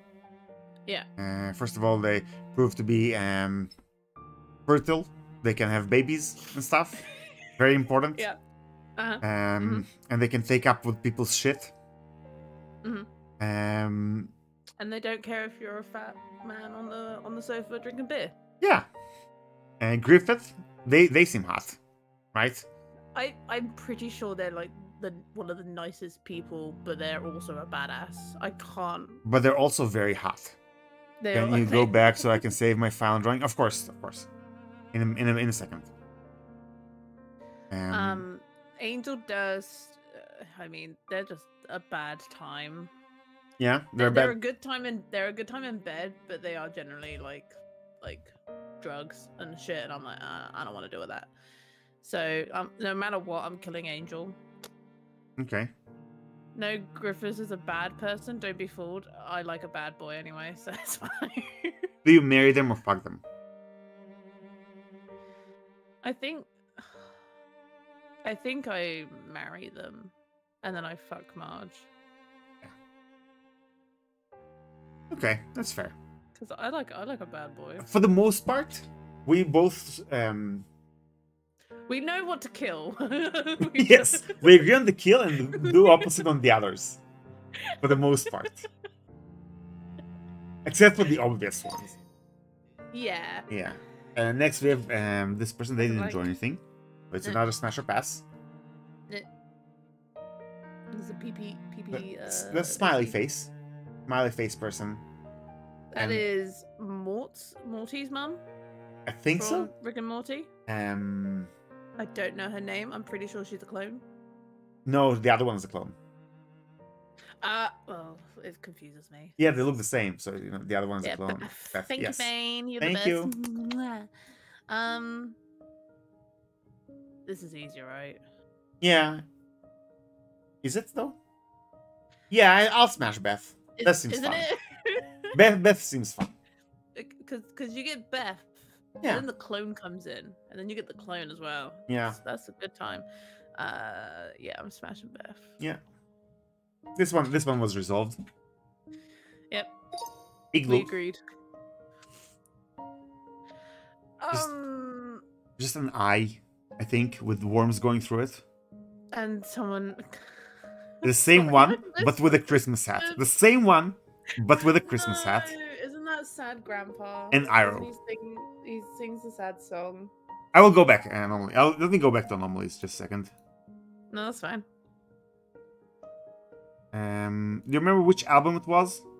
Yeah. Uh, first of all, they prove to be um fertile. They can have babies and stuff. <laughs> Very important. Yeah. Uh-huh. Um, and they can take up with people's shit. Mhm. Um, And they don't care if you're a fat man on the on the sofa drinking beer. yeah. And Griffith, they they seem hot, right? I I'm pretty sure they're like the one of the nicest people, but they're also a badass. I can't. But they're also very hot. They're, Can you <laughs> go back so I can save my file and drawing? Of course, of course. In a, in a, in a second. Um, Um, Angel Dust. Uh, I mean, they're just a bad time. yeah, They're, they're they're a good time in they're a good time in bed, but they are generally like like drugs and shit. And I'm like, uh, I don't want to deal with that. So um, no matter what, I'm killing Angel. Okay. No, Griffiths is a bad person. Don't be fooled. I like a bad boy anyway, so it's <laughs> fine. Do you marry them or fuck them? I think I think I marry them and then I fuck Marge Okay, that's fair. because I like I like a bad boy. For the most part, we both um We know what to kill. <laughs> <laughs> We yes we agree on the kill and do opposite on the others for the most part except for the obvious ones Yeah. yeah and next we have um this person they didn't Like- draw anything but it's Uh. another smasher pass There's a PP PP. the, Uh, the smiley PP. face smiley face person That and- is Mort's Morty's mum i think so Rick and Morty. um I don't know her name. I'm pretty sure she's a clone. no the other one's a clone Uh, well, it confuses me. yeah they look the same so you know the other one's a clone <sighs> Beth. Thank yes. you, Bane. You're Thank the you. best. Mwah. Um, this is easier, right? yeah is it though yeah I, i'll smash beth Is, That seems isn't fun. it? <laughs> beth beth seems fun Because because you get Beth, Yeah. and then the clone comes in, and then you get the clone as well. Yeah. that's, that's a good time. Uh, yeah, I'm smashing Beth. Yeah. This one, this one was resolved. Yep. Igloo, We agreed. Just- Um, just an eye, I think, with worms going through it. and someone. The <laughs> same one, <laughs> but with a Christmas hat. The same one, but with a Christmas hat. <laughs> Sad, Grandpa? And Iroh. He, sing, he sings a sad song. I will go back uh, anomaly. I'll, let me go back to anomalies just a second. No, that's fine. Um, do you remember which album it was? <laughs>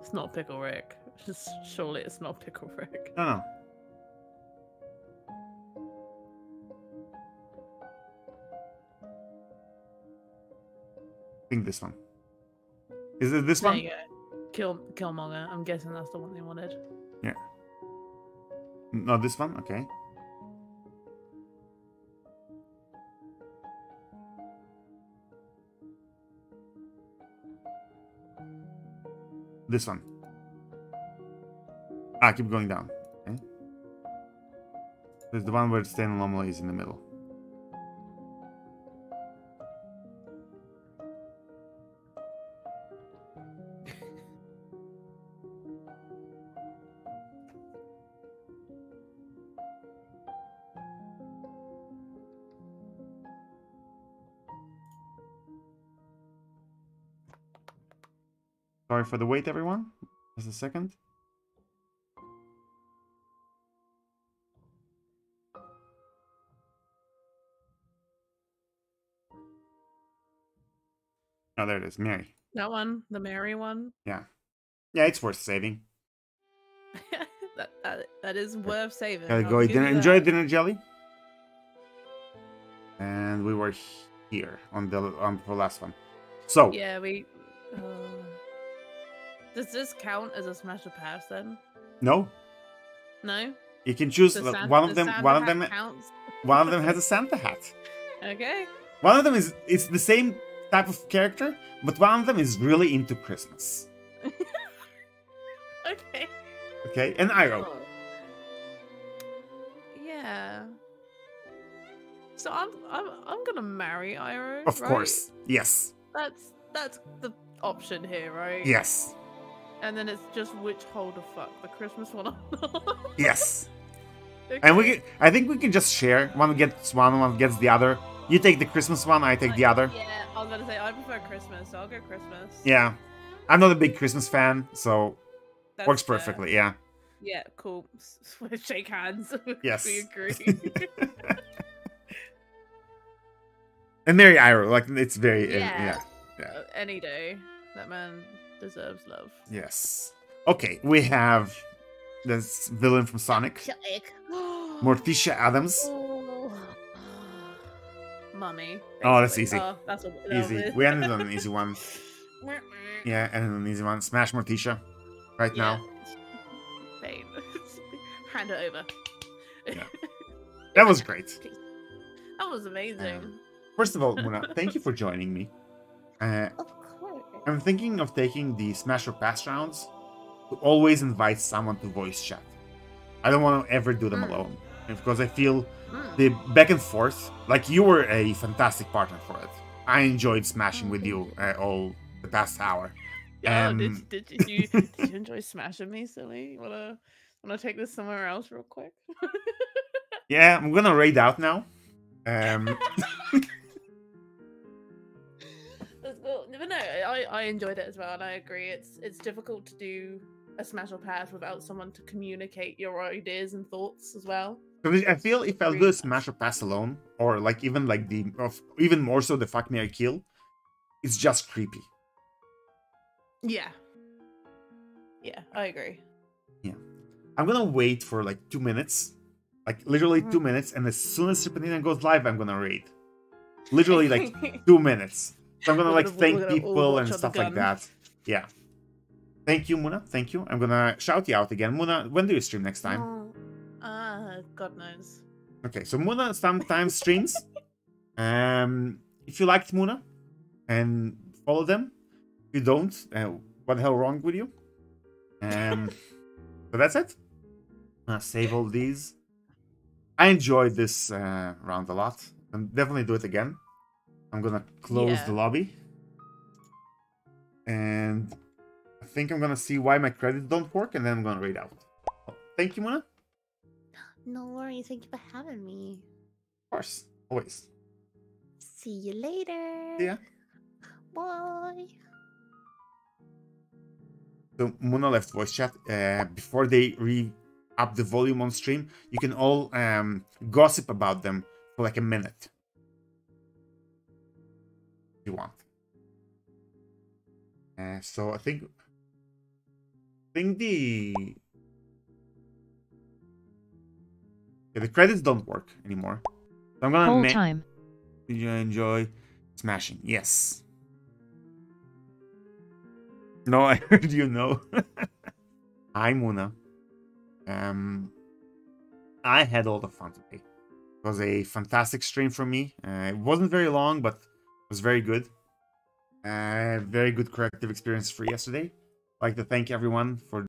It's not Pickle Rick. Just surely it's not Pickle Rick. No, no. Think this one. Is it this There one? Kill Killmonger. I'm guessing that's the one they wanted. Yeah. No, this one. Okay. This one. Ah, keep going down. Okay. There's the one where the stain anomaly is in the middle. Sorry for the wait, everyone. Just a second. Oh, there it is, Mary. That one, the Mary one. Yeah, yeah, it's worth saving. <laughs> that, that that is worth saving. Gotta go dinner. Enjoy dinner jelly. And we were here on the on the last one. So Yeah, we. Uh... Does this count as a smash of pass then? no, No. you can choose like, one of them. Santa One of them. counts. One of them has <laughs> a Santa hat. Okay. One of them is it's the same type of character, but one of them is really into Christmas. <laughs> Okay. Okay, and Iroh. Oh. Yeah. So I'm I'm I'm gonna marry Iroh. Of right? course, yes, That's that's the option here, right? yes, And then it's just which hole to fuck, the Christmas one or not. <laughs> yes. And we, can, I think we can just share. One gets one, one gets the other. You take the Christmas one, I take the other. Yeah, I was gonna say I prefer Christmas, so I'll go Christmas. Yeah, I'm not a big Christmas fan, so That's works fair. perfectly. Yeah. Yeah, cool. S- s- Shake hands. <laughs> Yes. we agree. <laughs> and Mary Iroh, like it's very uh, Yeah. yeah. Uh, Any day, that man deserves love. Yes. Okay, we have this villain from Sonic, <gasps> Morticia Addams. Oh. <sighs> Mummy. Oh, that's easy. Oh, that's Easy. We ended on an easy one. <laughs> Yeah, and an easy one. Smash Morticia right now. Babe. <laughs> Hand it over. Yeah. That was great. <laughs> That was amazing. First of all, Muna, thank you for joining me. Uh. I'm thinking of taking the Smash or Pass rounds to always invite someone to voice chat. I don't want to ever do them Mm. alone because I feel Mm. the back and forth. Like you were a fantastic partner for it. I enjoyed smashing with you uh, all the past hour. Yeah, Um, did, did, did you did <laughs> you enjoy smashing me, silly? Wanna wanna take this somewhere else real quick? <laughs> Yeah, I'm gonna raid out now. Um, <laughs> But no, I, I enjoyed it as well, and I agree. It's it's difficult to do a smash or pass without someone to communicate your ideas and thoughts as well. I feel if I'll do a smash or pass alone, or like even like the, of even more so the fuck me I kill, it's just creepy. Yeah. Yeah, I agree. Yeah. I'm gonna wait for like two minutes, like literally two mm-hmm. minutes, and as soon as Serpentina goes live, I'm gonna raid. Literally like <laughs> two minutes. So I'm gonna like gonna- thank gonna people and stuff like that. Yeah. Thank you, Muna. Thank you. I'm gonna shout you out again. Muna, when do you stream next time? Ah, God knows. Okay, so Muna sometimes streams. <laughs> Um, if you liked Muna, and follow them. If you don't, uh, what the hell wrong with you? Um, <laughs> so that's it. Uh, save all these. I enjoyed this uh, round a lot. I'm definitely do it again. I'm gonna close Yeah. the lobby, and I think I'm gonna see why my credits don't work, and then I'm gonna read out. Thank you, Muna. No worries. Thank you for having me. Of course, always. See you later. Yeah. Bye. So Muna left voice chat. Uh, before they re up the volume on stream, you can all um, gossip about them for like a minute. You want. Uh, so I think I think the yeah, the credits don't work anymore. So I'm gonna Whole time. Did you enjoy smashing? Yes. No, <laughs> I heard you know. <laughs> Hi, Muna. Um, I had all the fun today. It was a fantastic stream for me. Uh, it wasn't very long, but was very good. Uh, very good corrective experience for yesterday. I'd like to thank everyone for